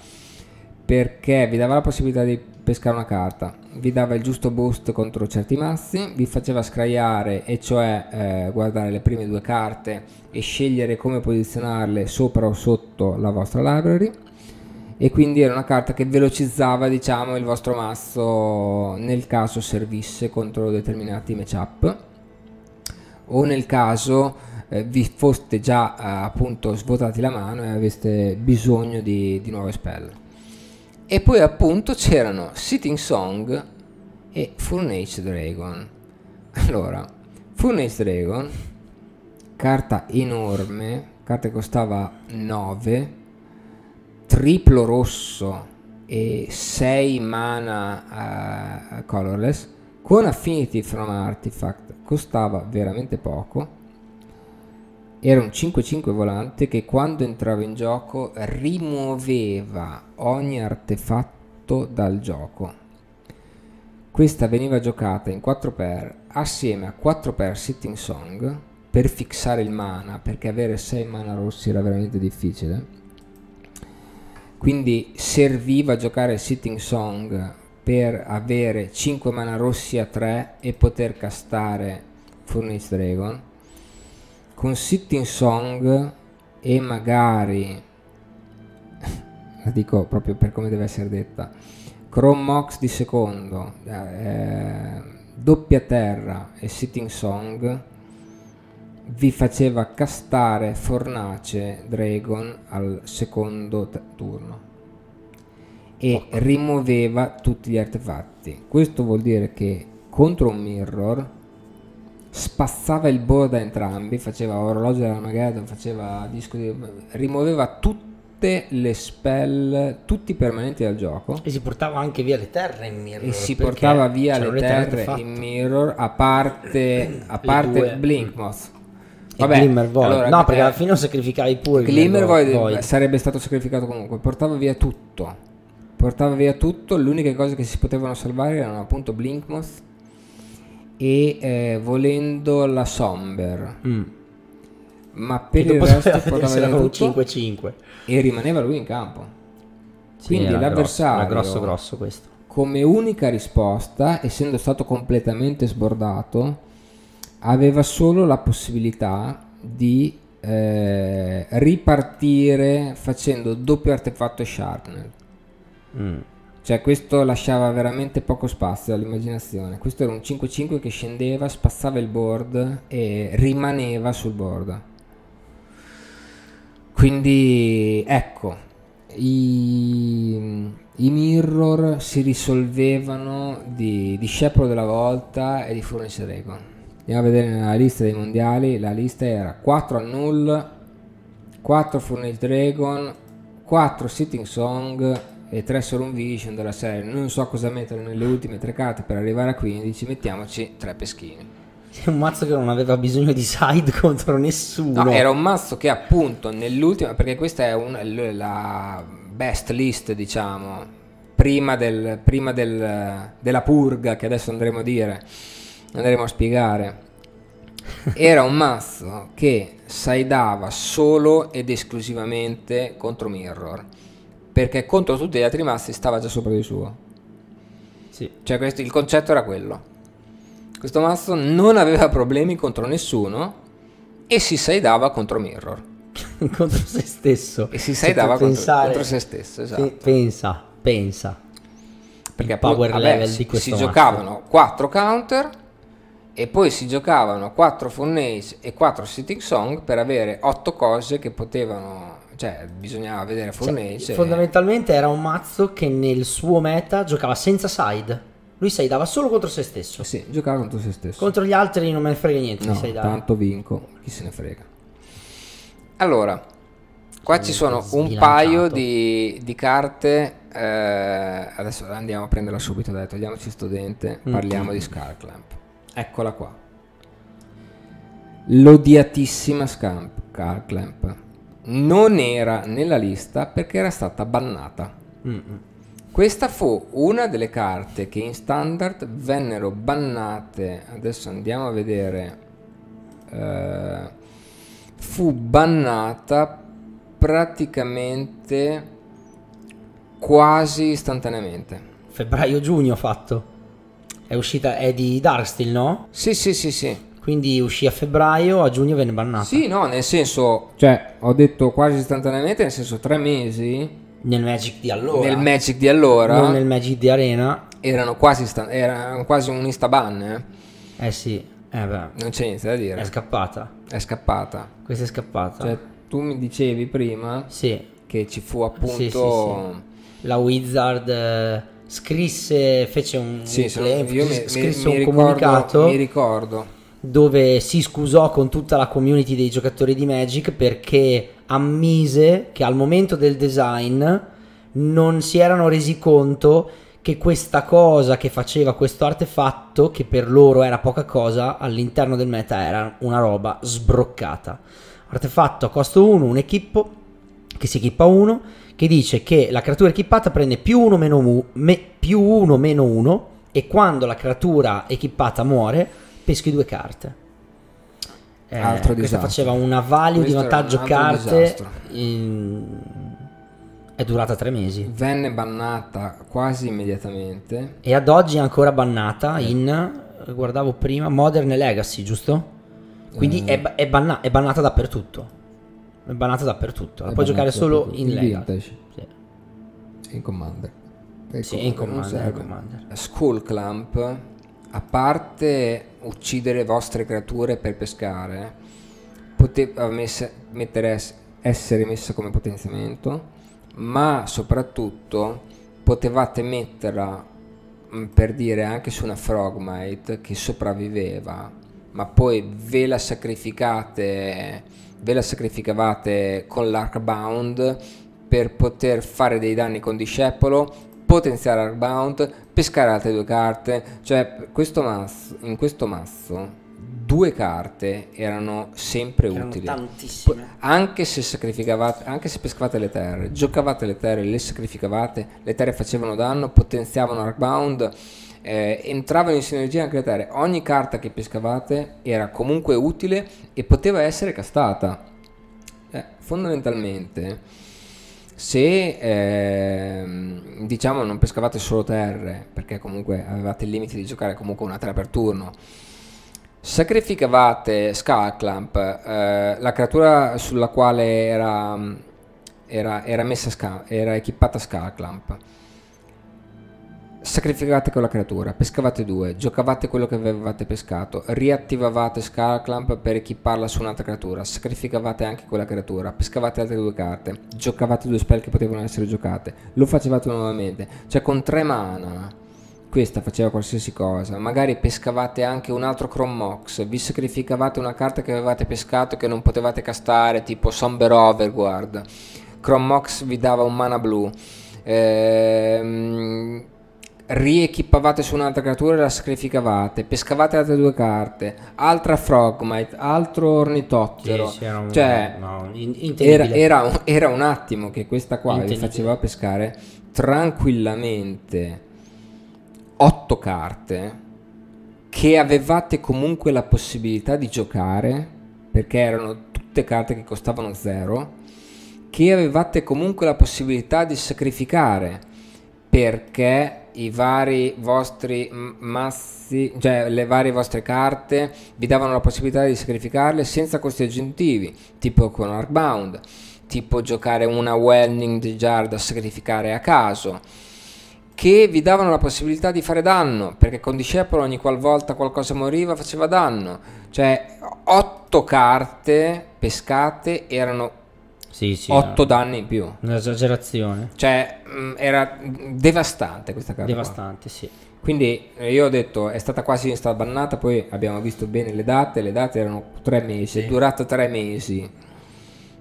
perché vi dava la possibilità di pescare una carta, vi dava il giusto boost contro certi mazzi, vi faceva scraiare e cioè eh, guardare le prime due carte e scegliere come posizionarle sopra o sotto la vostra library e quindi era una carta che velocizzava diciamo il vostro mazzo nel caso servisse contro determinati matchup o nel caso eh, vi foste già eh, appunto svuotati la mano e aveste bisogno di, di nuove spell. E poi appunto c'erano Sitting Song e Furnace Dragon. Allora, Furnace Dragon, carta enorme, carta che costava 9, triplo rosso e 6 mana uh, colorless, con Affinity from Artifact costava veramente poco. Era un 5-5 volante che quando entrava in gioco rimuoveva ogni artefatto dal gioco. Questa veniva giocata in 4x assieme a 4x Sitting Song per fissare il mana, perché avere 6 mana rossi era veramente difficile. Quindi serviva giocare Sitting Song per avere 5 mana rossi a 3 e poter castare Furnace Dragon. Con Sitting Song e magari la dico proprio per come deve essere detta Chrome Mox di secondo eh, doppia terra e Sitting Song vi faceva castare Fornace Dragon al secondo turno e rimuoveva tutti gli artefatti. Questo vuol dire che contro un mirror spazzava il board da entrambi, faceva orologio della Mageddon, faceva disco di... rimuoveva tutte le spell, tutti i permanenti dal gioco. E si portava anche via le terre in mirror. E si portava via le terre, terre in mirror, a parte, a parte Blinkmoth. Vabbè, Glimmer Void. Allora, no, perché alla fine lo sacrificavi pure. Glimmer Void, Void sarebbe stato sacrificato comunque. Portava via tutto portava via tutto, le uniche cose che si potevano salvare erano appunto Blinkmoth e eh, volendo la Somber. Mm. Ma per il resto portava via tutto 5-5 e rimaneva lui in campo. Sì, Quindi l'avversario grosso, grosso, grosso come unica risposta, essendo stato completamente sbordato, aveva solo la possibilità di eh, ripartire facendo doppio artefatto Sharpnel. Mm. Cioè questo lasciava veramente poco spazio all'immaginazione. Questo era un 5-5 che scendeva, spazzava il board e rimaneva sul board. Quindi ecco, i, i mirror si risolvevano di, di Scepro della volta e di Furnace Dragon. Andiamo a vedere nella lista dei mondiali, la lista era 4 a null, 4 Furnace Dragon, 4 Sitting Song, e 3 solo un vision della serie. Non so cosa mettere nelle ultime tre carte per arrivare a 15 mettiamoci tre peschini. È un mazzo che non aveva bisogno di side contro nessuno. No era un mazzo che appunto nell'ultima perché questa è una, la best list diciamo prima, del, prima del, della purga che adesso andremo a dire andremo a spiegare era un mazzo che sidava solo ed esclusivamente contro mirror perché contro tutti gli altri massi stava già sopra di suo. Sì. Cioè questo, il concetto era quello. Questo mazzo non aveva problemi contro nessuno e si saidava contro Mirror. contro se stesso. E si saidava contro, contro, se stesso, esatto. Pensa, pensa. Perché il power vabbè, level si, di questo si giocavano 4 counter e poi si giocavano 4 Furnace e 4 Sitting Song per avere 8 cose che potevano cioè bisognava vedere Fornage. Cioè, fondamentalmente era un mazzo che nel suo meta giocava senza side. Lui sidava solo contro se stesso. Sì, giocava contro se stesso. Contro gli altri non me ne frega niente no, tanto vinco, chi se ne frega. Allora, qua ci sono un paio di, di carte eh, adesso andiamo a prenderla subito, dai, togliamoci sto dente, mm. parliamo di Scarclamp. Eccola qua. L'odiatissima Scarclamp non era nella lista perché era stata bannata. Mm-mm. Questa fu una delle carte che in standard vennero bannate. Adesso andiamo a vedere. Uh, fu bannata praticamente quasi istantaneamente. Febbraio-giugno fatto. È uscita, è di Darksteel, no? Sì, sì, sì, sì. Quindi uscì a febbraio, a giugno venne bannata. Sì, no, nel senso, cioè, ho detto quasi istantaneamente, nel senso tre mesi. Nel Magic di allora. Nel Magic di allora. Non nel Magic di Arena. Erano quasi, sta- erano quasi un instaban, eh. Eh sì, eh beh. Non c'è niente da dire. È scappata. È scappata. Questa è scappata. Cioè, tu mi dicevi prima sì. che ci fu appunto... Sì, sì, sì la Wizard eh, scrisse, fece un, sì, io mi, scrisse mi, un mi comunicato. mi ricordo. Dove si scusò con tutta la community dei giocatori di Magic perché ammise che al momento del design non si erano resi conto che questa cosa che faceva questo artefatto, che per loro era poca cosa, all'interno del meta era una roba sbroccata. Artefatto a costo 1, un equippo che si equipa 1 che dice che la creatura equipata prende più 1 meno 1 me, più 1 meno 1 e quando la creatura equipata muore peschi due carte. Eh, Altro questa faceva una value questo di vantaggio carte. In... È durata tre mesi. Venne bannata quasi immediatamente. E ad oggi è ancora bannata eh. in, guardavo prima, Modern Legacy, giusto? Quindi eh. è, è, banna- è bannata dappertutto. È bannata dappertutto. La puoi giocare solo in, in Legal. Vintage. Sì. In Commander. E sì, in Commander, in Commander. Skull Clamp, a parte uccidere vostre creature per pescare, poteva messe, mettere, essere messa come potenziamento, ma soprattutto potevate metterla mm, per dire anche su una Frogmite che sopravviveva, ma poi ve la sacrificate ve la sacrificavate con l'Arcbound per poter fare dei danni con Discepolo, potenziare Arcbound, pescare altre due carte, cioè questo masso, in questo masso due carte erano sempre erano utili. Tantissime. Anche se sacrificavate, anche se pescavate le terre, giocavate le terre, le sacrificavate, le terre facevano danno, potenziavano Arcbound eh, entravano in sinergia le terre. Ogni carta che pescavate era comunque utile e poteva essere castata. Eh, fondamentalmente, se eh, diciamo non pescavate solo terre, perché comunque avevate il limite di giocare comunque una 3 per turno, sacrificavate Skullclamp, eh, la creatura sulla quale era, era, era, messa, era equipata Skullclamp sacrificavate quella creatura, pescavate due, giocavate quello che avevate pescato, riattivavate Scarclamp per equiparla su un'altra creatura, sacrificavate anche quella creatura, pescavate altre due carte, giocavate due spell che potevano essere giocate, lo facevate nuovamente, cioè con tre mana questa faceva qualsiasi cosa, magari pescavate anche un altro Chromox, vi sacrificavate una carta che avevate pescato e che non potevate castare, tipo Somber Overguard, Chromox vi dava un mana blu, ehm riequipavate su un'altra creatura e la sacrificavate, pescavate altre due carte, altra Frogmite, altro ornitottero. Sì, era un, cioè, no, era, era, un, era, un, attimo che questa qua vi faceva pescare tranquillamente otto carte che avevate comunque la possibilità di giocare perché erano tutte carte che costavano zero che avevate comunque la possibilità di sacrificare perché i vari vostri massi, cioè le varie vostre carte vi davano la possibilità di sacrificarle senza costi aggiuntivi, tipo con Arcbound, tipo giocare una Whelming Jar da sacrificare a caso, che vi davano la possibilità di fare danno, perché con Discepolo ogni qualvolta qualcosa moriva faceva danno, cioè otto carte pescate erano sì, sì, 8 danni in più. Un'esagerazione. Cioè, mm, era devastante questa carta. Devastante, qua. sì. Quindi eh, io ho detto è stata quasi stata bannata, poi abbiamo visto bene le date, le date erano tre mesi, sì. è durata tre mesi.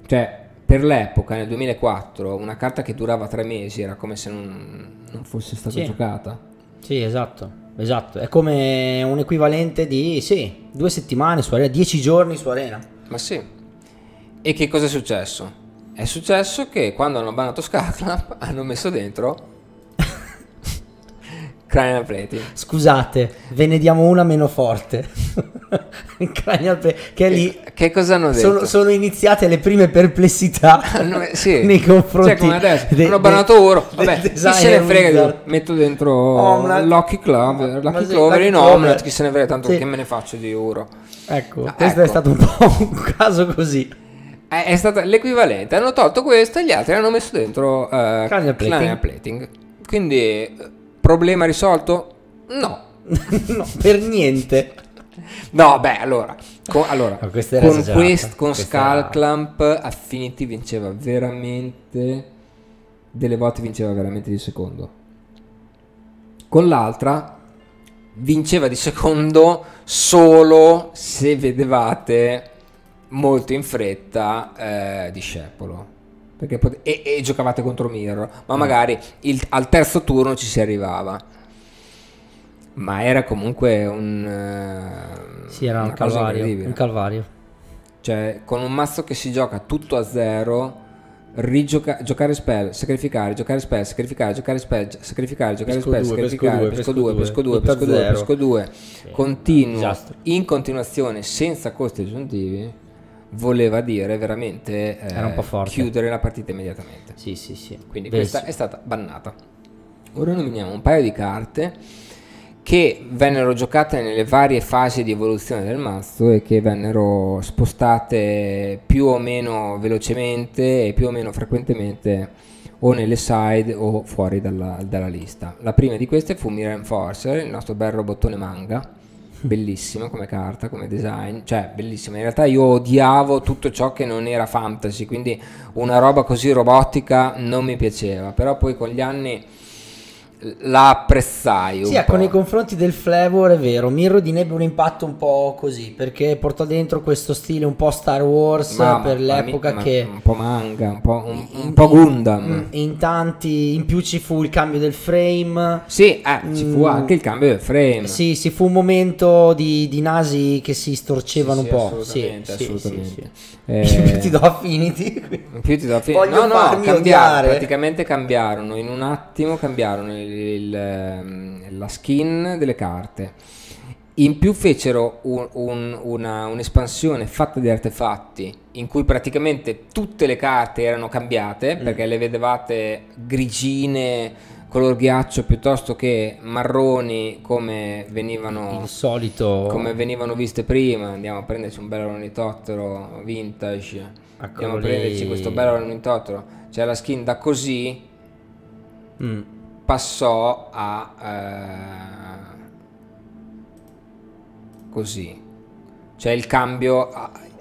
Cioè, per l'epoca, nel 2004, una carta che durava tre mesi era come se non, non fosse stata sì. giocata. Sì, esatto. Esatto, è come un equivalente di, sì, due settimane su Arena, dieci giorni su Arena. Ma sì. E che cosa è successo? È successo che quando hanno bannato Scarclap hanno messo dentro Cranial Plating. Scusate, ve ne diamo una meno forte. Cranial Plating, che è lì. Che cosa hanno detto? Sono, sono iniziate le prime perplessità no, sì. nei confronti. Cioè, come adesso. De, hanno bannato oro. Vabbè, chi se ne frega? Metto dentro Omlat. Lucky Club, Lucky sì, Clover in Omlet. Chi se ne frega? Tanto sì. che me ne faccio di oro. Ecco, ah, questo ecco. è stato un po' un caso così. È, è stato l'equivalente. Hanno tolto questo e gli altri hanno messo dentro uh, cranial, plating. plating. Quindi, problema risolto? No. no, per niente. No, beh, allora, con, allora, con, quest, con Skullclamp Affinity vinceva veramente, delle volte vinceva veramente di secondo. Con l'altra vinceva di secondo solo se vedevate molto in fretta eh, discepolo. Perché pot- e, e, giocavate contro Mirror, ma mm. magari il, al terzo turno ci si arrivava. Ma era comunque un. Uh, sì, era un calvario, un calvario. Cioè, con un mazzo che si gioca tutto a zero, rigioca- giocare spell, sacrificare, giocare spell, sacrificare, giocare spell, sacrificare, giocare spell, sacrificare, pesco 2, pesco 2, pesco 2, pesco 2, continuo, in continuazione, senza costi aggiuntivi voleva dire veramente eh, chiudere la partita immediatamente. Sì, sì, sì. Quindi Verissimo. questa è stata bannata. Ora nominiamo un paio di carte che vennero giocate nelle varie fasi di evoluzione del mazzo e che vennero spostate più o meno velocemente e più o meno frequentemente o nelle side o fuori dalla, dalla lista. La prima di queste fu Mirror Enforcer, il nostro bel robottone manga, bellissima come carta, come design, cioè bellissima. In realtà io odiavo tutto ciò che non era fantasy, quindi una roba così robotica non mi piaceva, però poi con gli anni la apprezzai. Sì, ecco, nei confronti del flavor è vero. Mirror di ebbe un impatto un po' così perché portò dentro questo stile un po' Star Wars ma, per ma, l'epoca ma, che. Un po' manga, un po', un, un in, po Gundam. In, in, tanti, in più ci fu il cambio del frame. Sì, eh, ci fu mm, anche il cambio del frame. Sì, sì, fu un momento di, di nasi che si storcevano sì, un po'. Assolutamente, sì, assolutamente. Sì, eh, più ti do affinity. In più ti do affinity. no, no, cambiarono, praticamente cambiarono. In un attimo cambiarono il ehm, la skin delle carte. In più fecero un, un, una, un'espansione fatta di artefatti in cui praticamente tutte le carte erano cambiate mm. perché le vedevate grigine color ghiaccio piuttosto che marroni come venivano il solito come venivano viste prima andiamo a prenderci un bel ornitottero vintage Eccolo andiamo lì. a prenderci questo bel ornitottero c'è la skin da così mm passò a eh, così. Cioè il cambio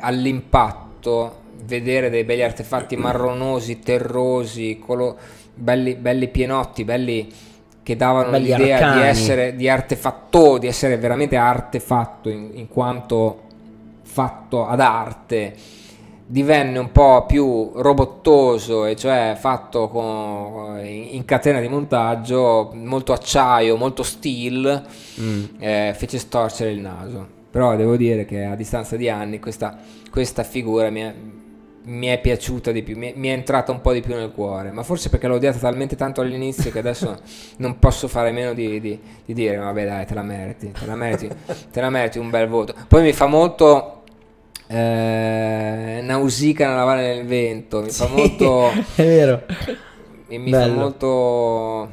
all'impatto vedere dei belli artefatti marronosi terrosi colo, belli, belli pienotti belli che davano belli l'idea arcani. di essere di artefatto di essere veramente artefatto in, in quanto fatto ad arte divenne un po' più robottoso, e cioè fatto con, in, catena di montaggio, molto acciaio, molto steel, mm. eh, fece storcere il naso. Però devo dire che a distanza di anni questa, questa figura mi è, mi è, piaciuta di più, mi è, mi è, entrata un po' di più nel cuore, ma forse perché l'ho odiata talmente tanto all'inizio che adesso non posso fare meno di, di, di dire, vabbè dai, te la meriti, te la meriti, te la meriti un bel voto. Poi mi fa molto eh, Nausicaa nella valle del vento mi sì, fa molto è vero mi, mi fa molto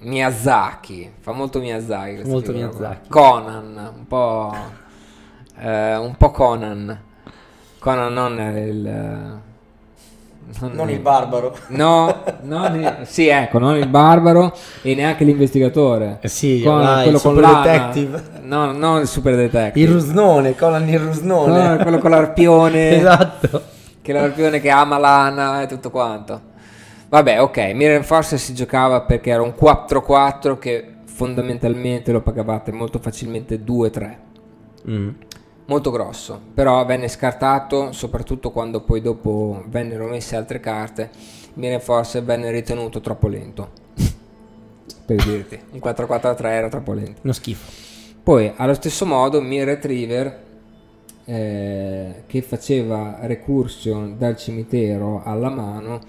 Miyazaki fa molto Miyazaki molto Miyazaki Conan un po' eh, un po' Conan Conan non è il non, non il barbaro. No, non sì, ecco, non il barbaro e neanche l'investigatore. Eh sì, con, quello con l'ana. detective. No, non il super detective. Il rusnone, Conan il rusnone. No, quello con l'arpione. esatto. Che l'arpione che ama l'ana e tutto quanto. Vabbè, ok, Mirror Force si giocava perché era un 4-4 che fondamentalmente lo pagavate molto facilmente 2-3. Mm. molto grosso, però venne scartato soprattutto quando poi dopo vennero messe altre carte, Mirror Force venne ritenuto troppo lento. per dirti, un 443 era troppo lento. Uno schifo. Poi allo stesso modo Mir Retriever eh, che faceva recursion dal cimitero alla mano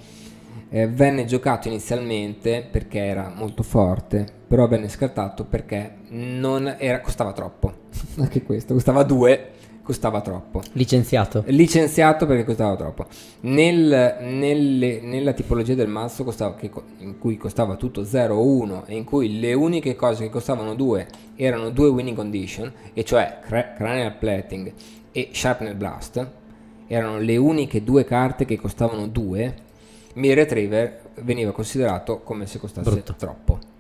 eh, venne giocato inizialmente perché era molto forte, però venne scartato perché non era, costava troppo. Anche questo, costava 2, costava troppo. Licenziato. Licenziato perché costava troppo. Nel, nelle, nella tipologia del mazzo costava, che, in cui costava tutto 0 o 1 e in cui le uniche cose che costavano 2 erano due winning condition, e cioè Cranial Plating e Sharpnel Blast, erano le uniche due carte che costavano 2 mi Retriever veniva considerato come se costasse Brutto. troppo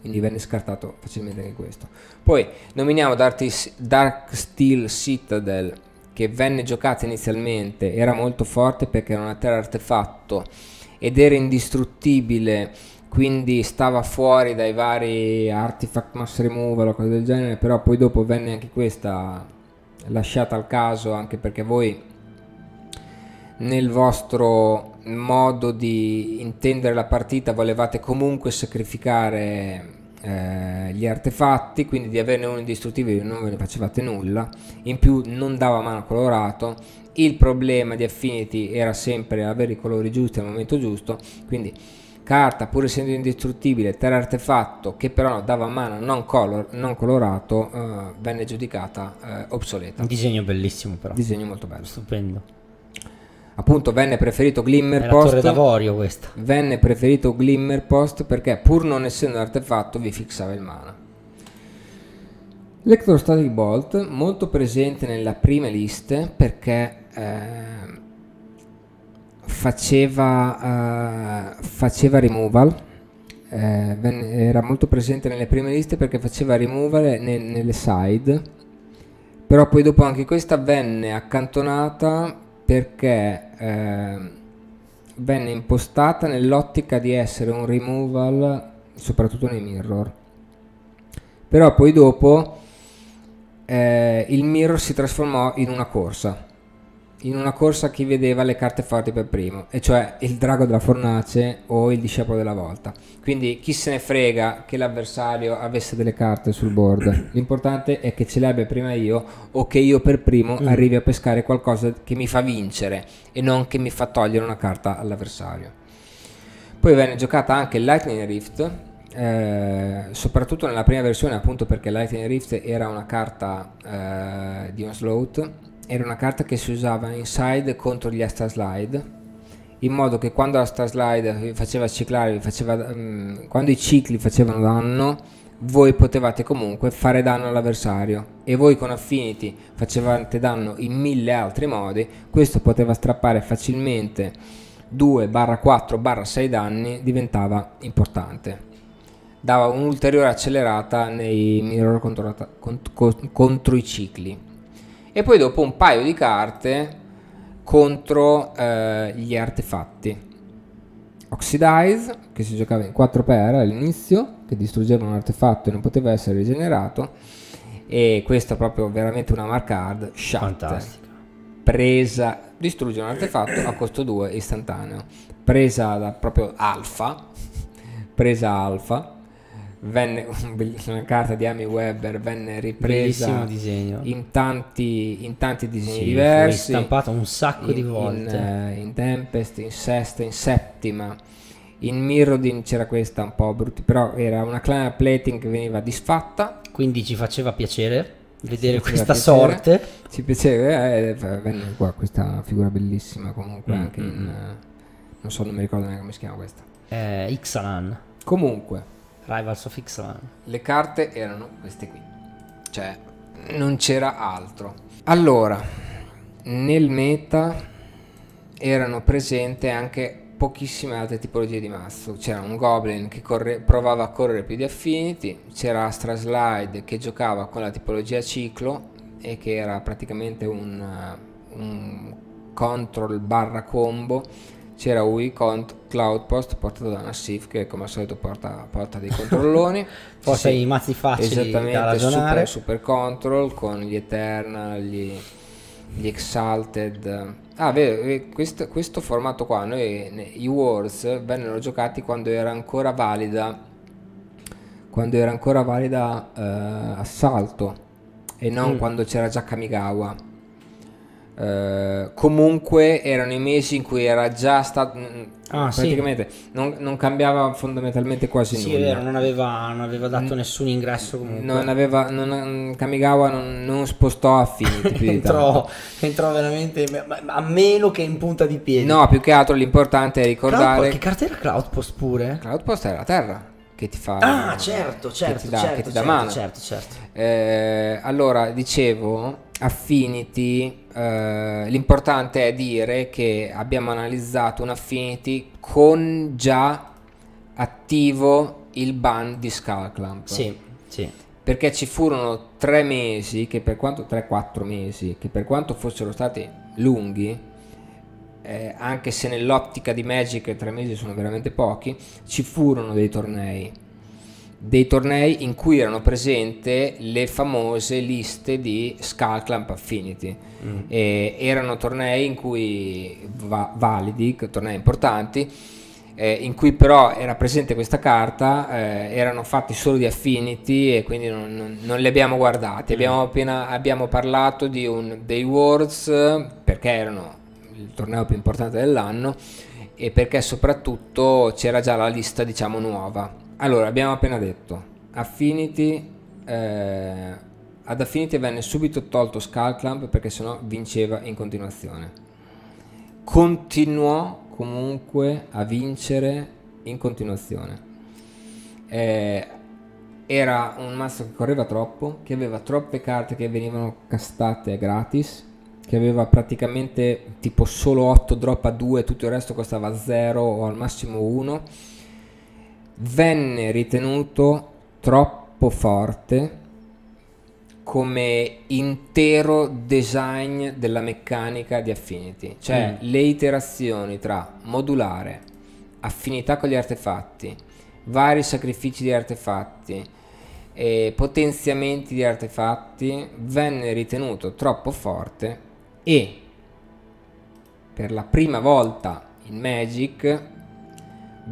quindi venne scartato facilmente anche questo. Poi nominiamo Dark, Steel Citadel che venne giocata inizialmente era molto forte perché era una terra artefatto ed era indistruttibile quindi stava fuori dai vari artifact mass removal o cose del genere però poi dopo venne anche questa lasciata al caso anche perché voi nel vostro modo di intendere la partita volevate comunque sacrificare eh, gli artefatti, quindi di averne uno indistruttibile non ve ne facevate nulla, in più non dava mana colorato, il problema di Affinity era sempre avere i colori giusti al momento giusto, quindi carta pur essendo indistruttibile, terra artefatto che però dava mana non, color, non colorato, eh, venne giudicata eh, obsoleta. Un disegno bellissimo però. Disegno molto bello. Stupendo appunto venne preferito Glimmer Post. Torre d'avorio questa. Venne preferito Glimmer Post perché pur non essendo un artefatto vi fissava il mana. Electrostatic Bolt molto presente nella prima liste perché eh, faceva, eh, faceva removal eh, venne, era molto presente nelle prime liste perché faceva removal ne, nelle side però poi dopo anche questa venne accantonata perché eh, venne impostata nell'ottica di essere un removal soprattutto nei mirror. Però poi dopo eh, il mirror si trasformò in una corsa in una corsa chi vedeva le carte forti per primo, e cioè il drago della fornace o il discepolo della volta. Quindi chi se ne frega che l'avversario avesse delle carte sul board. L'importante è che ce le abbia prima io o che io per primo mm. arrivi a pescare qualcosa che mi fa vincere e non che mi fa togliere una carta all'avversario. Poi venne giocata anche Lightning Rift, eh, soprattutto nella prima versione appunto perché Lightning Rift era una carta eh, di Onslaught era una carta che si usava inside contro gli Astra Slide in modo che quando la Slide vi faceva ciclare, vi faceva, um, quando i cicli facevano danno, voi potevate comunque fare danno all'avversario. E voi con Affinity facevate danno in mille altri modi, questo poteva strappare facilmente 2-4-6 danni, diventava importante. Dava un'ulteriore accelerata nei mirror contro, contro, contro i cicli e poi dopo un paio di carte contro eh, gli artefatti. Oxidize, che si giocava in 4 per all'inizio, che distruggeva un artefatto e non poteva essere rigenerato. E questa è proprio veramente una mark hard. Fantastica. Presa, distrugge un artefatto a costo 2 istantaneo. Presa da proprio alfa. Presa alfa venne una carta di Amy Weber venne ripresa in tanti, in tanti disegni sì, diversi. stampata un sacco in, di volte. in, uh, in, Tempest, in sesta, in settima. In Mirrodin c'era questa un po' brutta però era una clan plating che veniva disfatta. Quindi ci faceva piacere vedere questa piacere. sorte. Ci piaceva eh, venne qua questa figura bellissima comunque mm, anche mm, in uh, non so non mi ricordo neanche come si chiama questa. Eh, Ixalan. Comunque Rivals of Ixalan. Le carte erano queste qui. Cioè, non c'era altro. Allora, nel meta erano presenti anche pochissime altre tipologie di mazzo. C'era un Goblin che corre, provava a correre più di Affinity, c'era Astra Slide che giocava con la tipologia ciclo e che era praticamente un, un control barra combo c'era UI Cloud Post portato da Nassif che come al solito porta, porta dei controlloni. Forse sì, i mazzi facili da ragionare. Super, super control con gli Eternal, gli, gli Exalted. Ah, vero, questo, questo formato qua, noi, i Wars vennero giocati quando era ancora valida quando era ancora valida eh, Assalto e non mm. quando c'era già Kamigawa Uh, comunque erano i mesi in cui era già stato ah, praticamente sì. non, non, cambiava fondamentalmente quasi sì, nulla. Sì, vero, non aveva, non aveva dato N- nessun ingresso comunque. Non aveva, non, Kamigawa non, non, spostò Affinity entrò, entrò veramente a meno che in punta di piedi. No, più che altro l'importante è ricordare Cloud, che carta era Cloudpost pure? Cloudpost era la terra che ti fa Ah, certo, certo, che ti dà, certo, che ti dà certo, mano. Certo, certo. Eh, allora, dicevo Affinity, eh, l'importante è dire che abbiamo analizzato un Affinity con già attivo il ban di Skullclamp. Sì, sì. Perché ci furono tre mesi, che per quanto, 3-4 mesi, che per quanto fossero stati lunghi, eh, anche se nell'ottica di Magic tre mesi sono veramente pochi, ci furono dei tornei dei tornei in cui erano presenti le famose liste di Skullclamp Affinity. Mm. Erano tornei in cui va- validi, tornei importanti, eh, in cui però era presente questa carta, eh, erano fatti solo di Affinity e quindi non, non, non li abbiamo guardati. Mm. Abbiamo, appena, abbiamo parlato di un, dei Worlds perché erano il torneo più importante dell'anno e perché soprattutto c'era già la lista diciamo nuova allora, abbiamo appena detto, Affinity, eh, ad Affinity venne subito tolto Skullclamp perché sennò vinceva in continuazione. Continuò comunque a vincere in continuazione. Eh, era un mazzo che correva troppo, che aveva troppe carte che venivano castate gratis, che aveva praticamente tipo solo 8 drop a 2, tutto il resto costava 0 o al massimo 1 venne ritenuto troppo forte come intero design della meccanica di Affinity, cioè mm. le iterazioni tra modulare, affinità con gli artefatti, vari sacrifici di artefatti e potenziamenti di artefatti venne ritenuto troppo forte e per la prima volta in Magic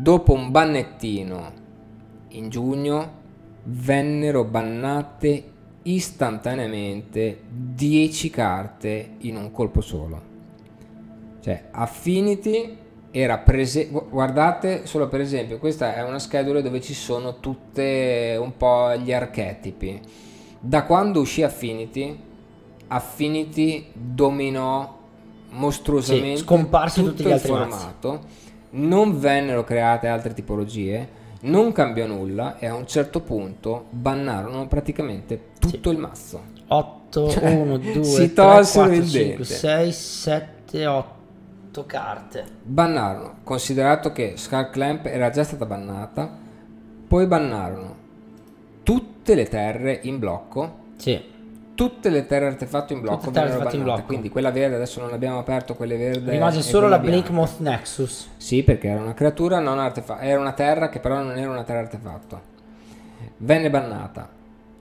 Dopo un bannettino in giugno vennero bannate istantaneamente 10 carte in un colpo solo. Cioè Affinity era presente, guardate solo per esempio, questa è una schedule dove ci sono tutte un po' gli archetipi. Da quando uscì Affinity, Affinity dominò mostruosamente sì, scomparsi tutto tutti gli altri formato. Mazzi non vennero create altre tipologie, non cambiò nulla e a un certo punto bannarono praticamente tutto sì. il mazzo. 8, cioè, 1, 2, si 3, 4, 5, 6, 7, 8 carte. Bannarono, considerato che Skull Clamp era già stata bannata, poi bannarono tutte le terre in blocco. Sì tutte le terre artefatto in blocco vennero in blocco. quindi quella verde adesso non abbiamo aperto quelle verde rimase solo la Blinkmoth Nexus sì perché era una creatura non artefatto era una terra che però non era una terra artefatto venne bannata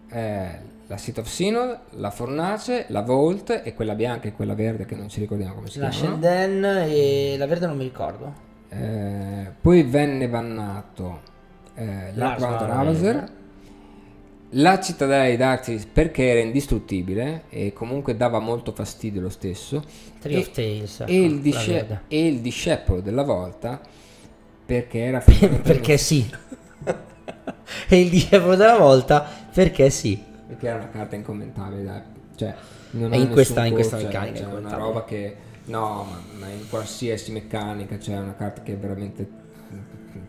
eh, la Seat of Synod, la Fornace, la Vault e quella bianca e quella verde che non ci ricordiamo come si la chiamano. La Shenden e la verde non mi ricordo. Eh, poi venne bannato eh, l'Arcbound Ravager la cittadella di Darkseid perché era indistruttibile e comunque dava molto fastidio lo stesso. Tree e, of Tales. E, il disce- e il discepolo della volta perché era... perché sì. e il discepolo della volta perché sì. Perché era una carta incommentabile, dai. Cioè, non è in questa, in questa meccanica. Cioè, una roba che... No, ma in qualsiasi meccanica c'è cioè una carta che è veramente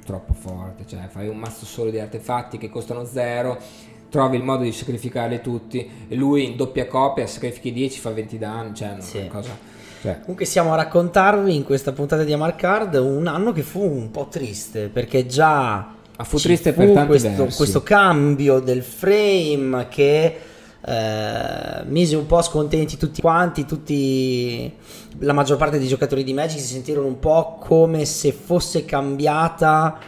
troppo forte. Cioè, fai un mazzo solo di artefatti che costano zero trovi il modo di sacrificarli tutti e lui in doppia coppia sacrifichi 10 fa 20 danni cioè, no, sì. cosa, cioè. comunque siamo a raccontarvi in questa puntata di Amarcard un anno che fu un po' triste perché già ah, fu triste fu per tanti questo, questo, cambio del frame che eh, mise un po' scontenti tutti quanti, tutti, la maggior parte dei giocatori di Magic si sentirono un po' come se fosse cambiata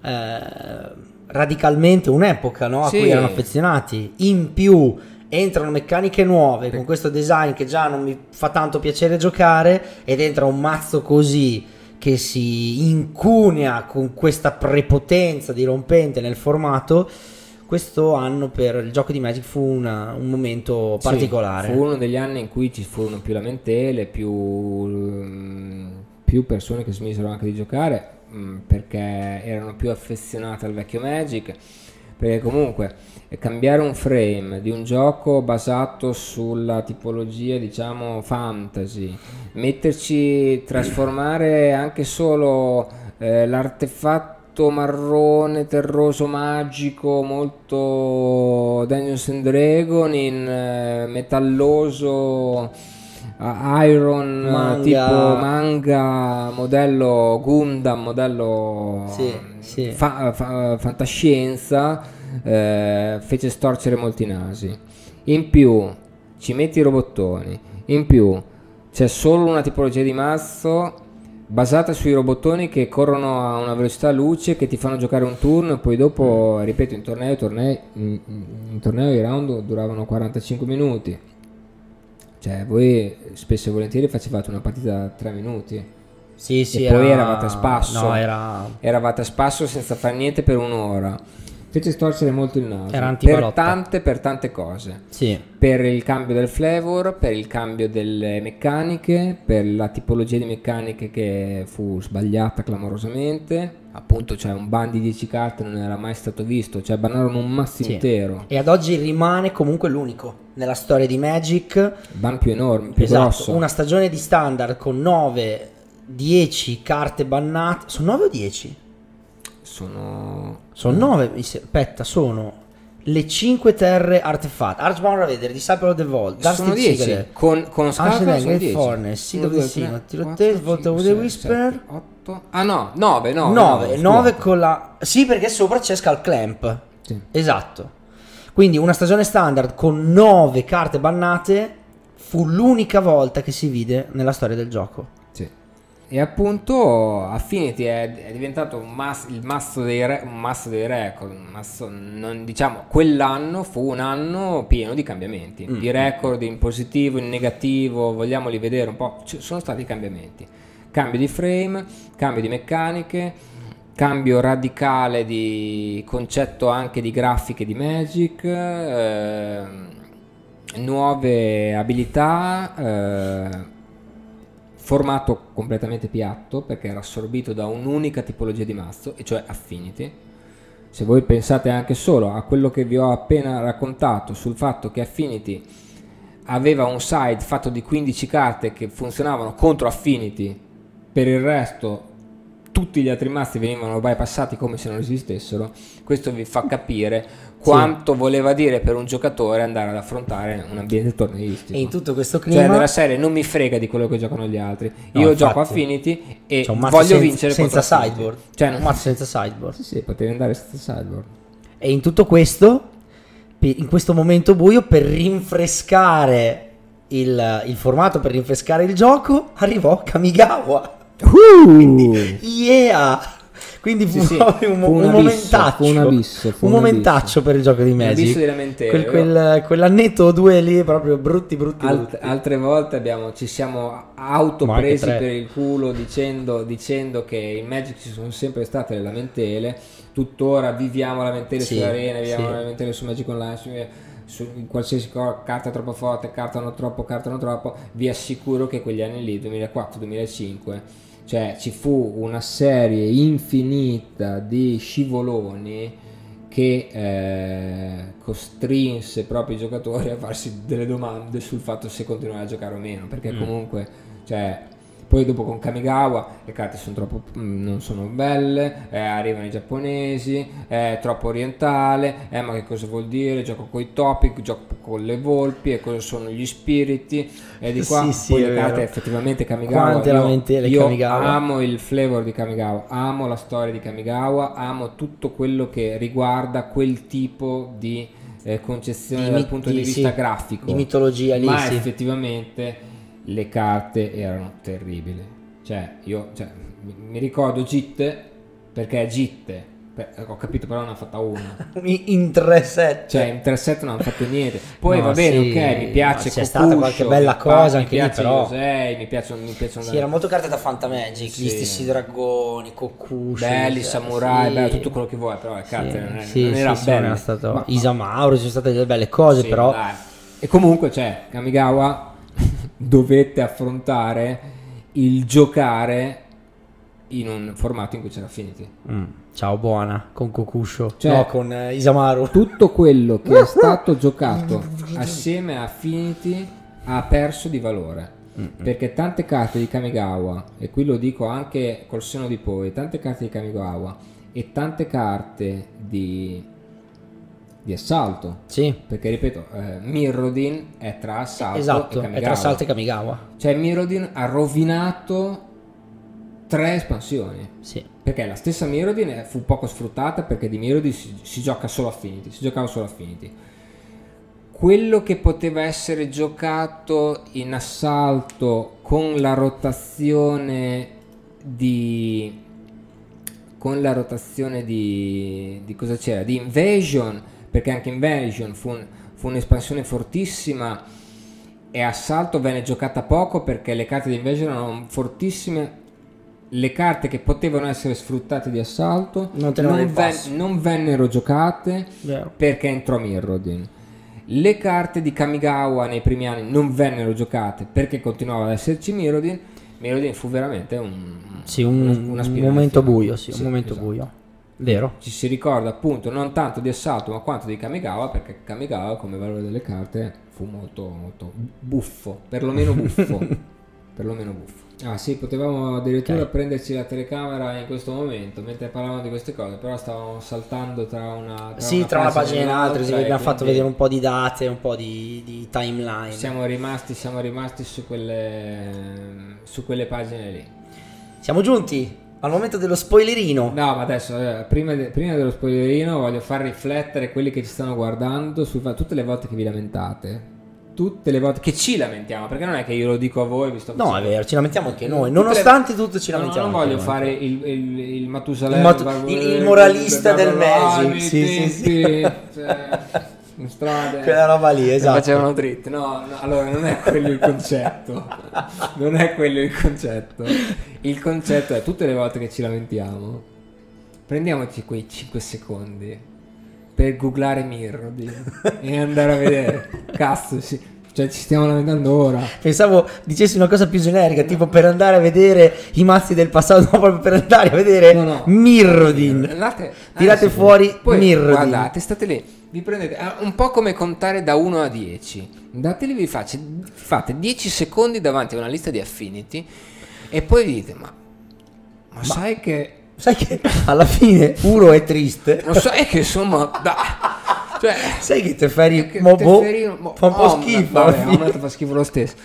eh, radicalmente un'epoca no? a sì. cui erano affezionati. In più entrano meccaniche nuove con questo design che già non mi fa tanto piacere giocare ed entra un mazzo così che si incunea con questa prepotenza dirompente nel formato questo anno per il gioco di Magic fu una, un momento particolare. Sì, fu uno degli anni in cui ci furono più lamentele, più, mm, più persone che smisero anche di giocare mm, perché erano più affezionate al vecchio Magic. Perché comunque cambiare un frame di un gioco basato sulla tipologia diciamo fantasy, metterci, trasformare anche solo eh, l'artefatto marrone, terroso, magico, molto Dungeons and Dragon in eh, metalloso uh, Iron manga. tipo manga, modello Gundam, modello sì, sì. Fa, fa, fantascienza, eh, fece storcere molti nasi. In più ci metti i robottoni, in più c'è solo una tipologia di mazzo basata sui robottoni che corrono a una velocità luce che ti fanno giocare un turno e poi dopo, mm. ripeto, in torneo, tornei, in, in torneo i round duravano 45 minuti. Cioè, voi spesso e volentieri facevate una partita da 3 minuti. Sì, sì. E poi eravate a spasso. No, era... Eravate a spasso senza fare niente per un'ora fece storcere molto il naso Era per tante, per tante cose. Sì. Per il cambio del flavor, per il cambio delle meccaniche, per la tipologia di meccaniche che fu sbagliata clamorosamente. Appunto, cioè un ban di 10 carte non era mai stato visto, cioè bannarono un mazzo sì. intero. E ad oggi rimane comunque l'unico nella storia di Magic. Ban più enorme, più esatto, grosso. Una stagione di standard con 9 10 carte bannate. Sono 9 o 10? Sono... Sono 9, aspetta, sono le 5 terre artefatte. Archbound Raider, Disciple of the Vault, sono 10 con, con Scarfa sono 10 Forness, Seed of the Sea, Tirotale, Vault of the Whisper. 8 Ah no, 9, 9 9, 9 con la... Sì, perché sopra c'è Skull Clamp. Sì. Esatto. Quindi una stagione standard con 9 carte bannate fu l'unica volta che si vide nella storia del gioco e appunto Affinity è, è diventato un mas, il masso dei, re, masso dei record, un masso, non, diciamo, quell'anno fu un anno pieno di cambiamenti, mm. di record in positivo, in negativo, vogliamoli vedere un po', ci sono stati cambiamenti, cambio di frame, cambio di meccaniche, cambio radicale di concetto anche di grafiche di Magic, eh, nuove abilità. Eh, formato completamente piatto perché era assorbito da un'unica tipologia di mazzo, e cioè Affinity. Se voi pensate anche solo a quello che vi ho appena raccontato sul fatto che Affinity aveva un side fatto di 15 carte che funzionavano contro Affinity, per il resto tutti gli altri mazzi venivano bypassati come se non esistessero, questo vi fa capire quanto sì. voleva dire per un giocatore andare ad affrontare un ambiente torneistico. E in tutto questo cioè, clima... Cioè nella serie non mi frega di quello che giocano gli altri, no, io infatti, gioco Affinity e voglio senza, vincere senza sideboard. Cioè, non... un mazzo senza sideboard. Sì, sì, potevi andare senza sideboard. E in tutto questo, in questo momento buio, per rinfrescare il, il formato, per rinfrescare il gioco, arrivò Kamigawa. Uh! yeah! Quindi fu, sì, un, fu un, un momentaccio, un, abisso, un, momentaccio per il gioco di Magic. Quel, quel, quell'annetto o due lì proprio brutti, brutti, Alt, brutti. Altre volte abbiamo, ci siamo autopresi per il culo dicendo, dicendo, che in Magic ci sono sempre state le lamentele. Tuttora viviamo lamentele sì, sull'arena, viviamo sì. lamentele su Magic Online. Su, su qualsiasi co- carta troppo forte, carta non troppo, carta non troppo, vi assicuro che quegli anni lì, 2004-2005 cioè ci fu una serie infinita di scivoloni che eh, costrinse proprio i giocatori a farsi delle domande sul fatto se continuare a giocare o meno, perché mm. comunque cioè, poi dopo con Kamigawa le carte sono troppo, mm, non sono belle, eh, arrivano i giapponesi, è troppo orientale, eh, ma che cosa vuol dire? Gioco con i topic, gioco con le volpi e cosa sono gli spiriti e di qua sì, sì, poi le carte effettivamente Kamigawa. Quante io, lamentele io Kamigawa. amo il flavor di Kamigawa, amo la storia di Kamigawa, amo tutto quello che riguarda quel tipo di eh, concezione di dal punto di vista sì, grafico, di mitologia lì, ma sì. effettivamente le carte erano terribili. Cioè, io cioè, mi ricordo Gitte perché Gitte ho capito, però ne ha fatta una. in 3-7. Cioè, in 3-7 non hanno fatto niente. Poi no, va bene, sì, ok, mi piace. No, c'è stata qualche bella cosa anche mi lì, però. Josei, mi piacciono, mi piacciono. Sì, era molto carte da Fantamagic, sì. gli stessi dragoni, Kokushu. Belli, samurai, sì. bello, tutto quello che vuoi, però le carte non, sì, non era sì, bello. Era stato Ma, Isamauro, ci sono state delle belle cose, però. Dai. E comunque, cioè, Kamigawa dovette affrontare il giocare in un formato in cui c'era Affinity. Mm. Ciao buona, con Kokusho, cioè, no con eh, Isamaru. Tutto quello che è stato giocato assieme a Affinity ha perso di valore. Mm-hmm. Perché tante carte di Kamigawa, e qui lo dico anche col seno di poi, tante carte di Kamigawa e tante carte di, di assalto. Sì. Perché ripeto, eh, Mirrodin è tra assalto esatto, e Kamigawa. è tra assalto e Kamigawa. Cioè Mirrodin ha rovinato tre espansioni. Sì. Perché la stessa Mirrodin fu poco sfruttata perché di Mirrodin si, si, gioca solo Affinity, si giocava solo Affinity. Quello che poteva essere giocato in assalto con la rotazione di con la rotazione di, di cosa c'era? Di Invasion, perché anche Invasion fu, un, fu un'espansione fortissima e Assalto venne giocata poco perché le carte di Invasion erano fortissime le carte che potevano essere sfruttate di assalto non, non, ven- non vennero giocate Vero. perché entrò Mirrodin. Le carte di Kamigawa nei primi anni non vennero giocate perché continuava ad esserci Mirrodin. Mirrodin fu veramente un, sì, un, una, un momento buio, sì, sì, un momento esatto. buio. Vero. Ci si ricorda appunto non tanto di assalto ma quanto di Kamigawa perché Kamigawa come valore delle carte fu molto, molto buffo, perlomeno buffo. perlomeno buffo. Ah sì, potevamo addirittura okay. prenderci la telecamera in questo momento mentre parlavamo di queste cose, però stavamo saltando tra una... Tra sì, una tra una pagina e l'altra, sì, abbiamo fatto vedere un po' di date, un po' di, di timeline. Siamo rimasti, siamo rimasti su, quelle, su quelle pagine lì. Siamo giunti al momento dello spoilerino. No, ma adesso, eh, prima, de, prima, dello spoilerino, voglio far riflettere quelli che ci stanno guardando su tutte le volte che vi lamentate tutte le volte che ci lamentiamo, perché non è che io lo dico a voi, vi sto No, è vero, ci lamentiamo anche noi, nonostante le... tutto ci lamentiamo. No, non voglio fare il, il, il Matusalem, il, matu... il, moralista del Magic, sì, sì, sì. Cioè, in strade. Quella roba lì esatto. facevano dritte no, no, allora non è quello il concetto. Non è quello il concetto. Il concetto è tutte le volte che ci lamentiamo prendiamoci quei 5 secondi per googlare Mirrodin e andare a vedere. Cazzo, sì. Cioè, ci stiamo lamentando ora. Pensavo dicessi una cosa più generica, tipo per andare a vedere i mazzi del passato, no, proprio per andare a vedere no, no. Mirrodin. Andate, Tirate fuori Poi, Mirrodin. Guardate, state lì, vi prendete un po' come contare da 1 a 10. Andate lì, vi face, fate 10 secondi davanti a una lista di affinity e poi dite, ma, ma, ma sai che Sai che alla fine Uro è triste. Lo sai che insomma... Da, cioè, sai che te fai che mo, boh, mo, fa un po' oh, schifo. Vabbè, a me fa schifo lo stesso.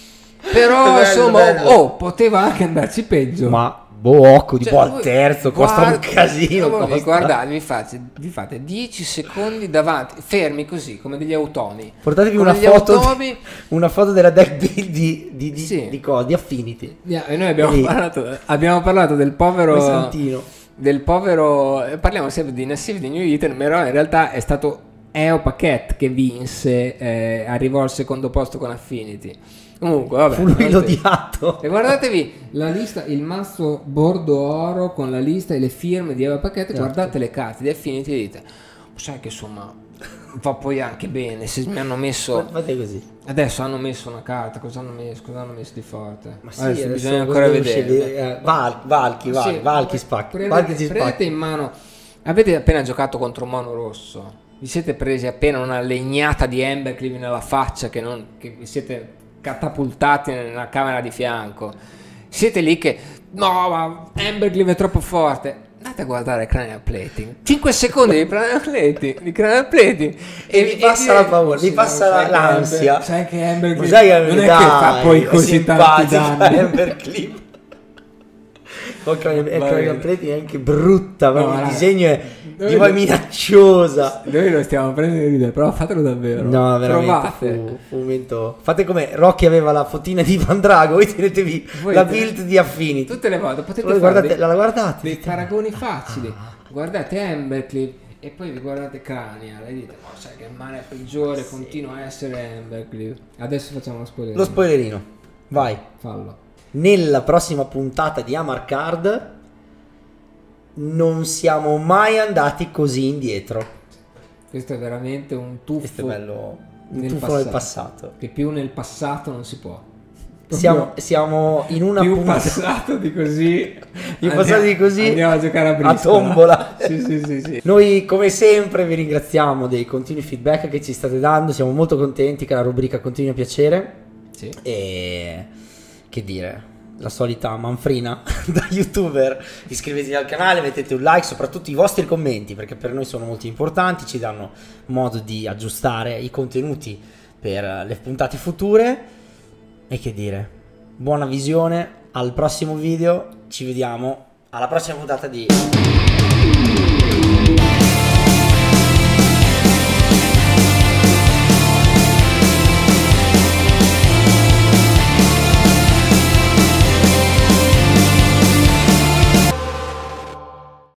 Però bello, insomma, bello. Oh, poteva anche andarci peggio. Ma Bocco, cioè, tipo al terzo, costa guarda, un casino. Costa. Guardate, vi fate, vi fate 10 secondi davanti, fermi così, come degli automi. Portatevi una foto, automi. una foto della deck build di, di, di, sì. di, di Affinity. Yeah, e noi abbiamo parlato, abbiamo parlato, del povero... Santino. Del povero... Parliamo sempre di Nassif di New Eden, però in realtà è stato Eo Paquette che vinse, eh, arrivò al secondo posto con Affinity. Comunque, vabbè. Fu lui l'odiato. E guardatevi la lista, il mazzo bordo oro con la lista e le firme di Eva Pacchetto. Certo. Guardate le carte di Affinity e dite, sai che insomma va poi anche bene. Se mi hanno messo. Fate così. Adesso hanno messo una carta, cosa hanno messo, cosa hanno messo di forte? Ma sì, adesso, adesso bisogna ancora vedere. Eh, Val, Valchi, Val, sì, Valchi spacca. Prendete, Valchi prendete in mano. Avete appena giocato contro Mono Rosso. Vi siete presi appena una legnata di Embercleave nella faccia che, non, che vi siete catapultati nella camera di fianco. Siete lì che no, ma Embercleave è troppo forte. Andate a guardare cranial plating. 5 secondi di cranial plating, di cranial plating e, e vi passa e la paura, vi passa la, l'ansia. Sai che Embercleave non è che fa poi così tanti danni. Embercleave Cranial Plating è anche brutta, no, il disegno è di poi minacciosa. Noi lo stiamo prendendo di ridere, però fatelo davvero. No, veramente. Fu, fu un momento. Fate come Rocky aveva la fotina di Pandrago, voi tenetevi voi la build di Affini. Tutte le volte potete fare guardate, dei, la guardate. dei paragoni facili. Guardate Emberclip e poi vi guardate Cranial e dite, ma sai che male peggiore sì. continua a essere Emberclip. Adesso facciamo lo spoilerino. Lo spoilerino. Vai. Fallo. Nella prossima puntata di Amarcard non siamo mai andati così indietro. Questo è veramente un tuffo. Questo è bello. Un nel tuffo passato, nel passato. Che più nel passato non si può. Siamo, siamo, in una più puntata. passato di così. più passato di così. Andiamo a giocare a briscola. A tombola. sì, sì, sì. Noi, come sempre, vi ringraziamo dei continui feedback che ci state dando. Siamo molto contenti che la rubrica continui a piacere. Sì. E che dire la solita manfrina da youtuber, iscrivetevi al canale, mettete un like, soprattutto i vostri commenti perché per noi sono molto importanti, ci danno modo di aggiustare i contenuti per le puntate future. E che dire, buona visione, al prossimo video, ci vediamo alla prossima puntata di...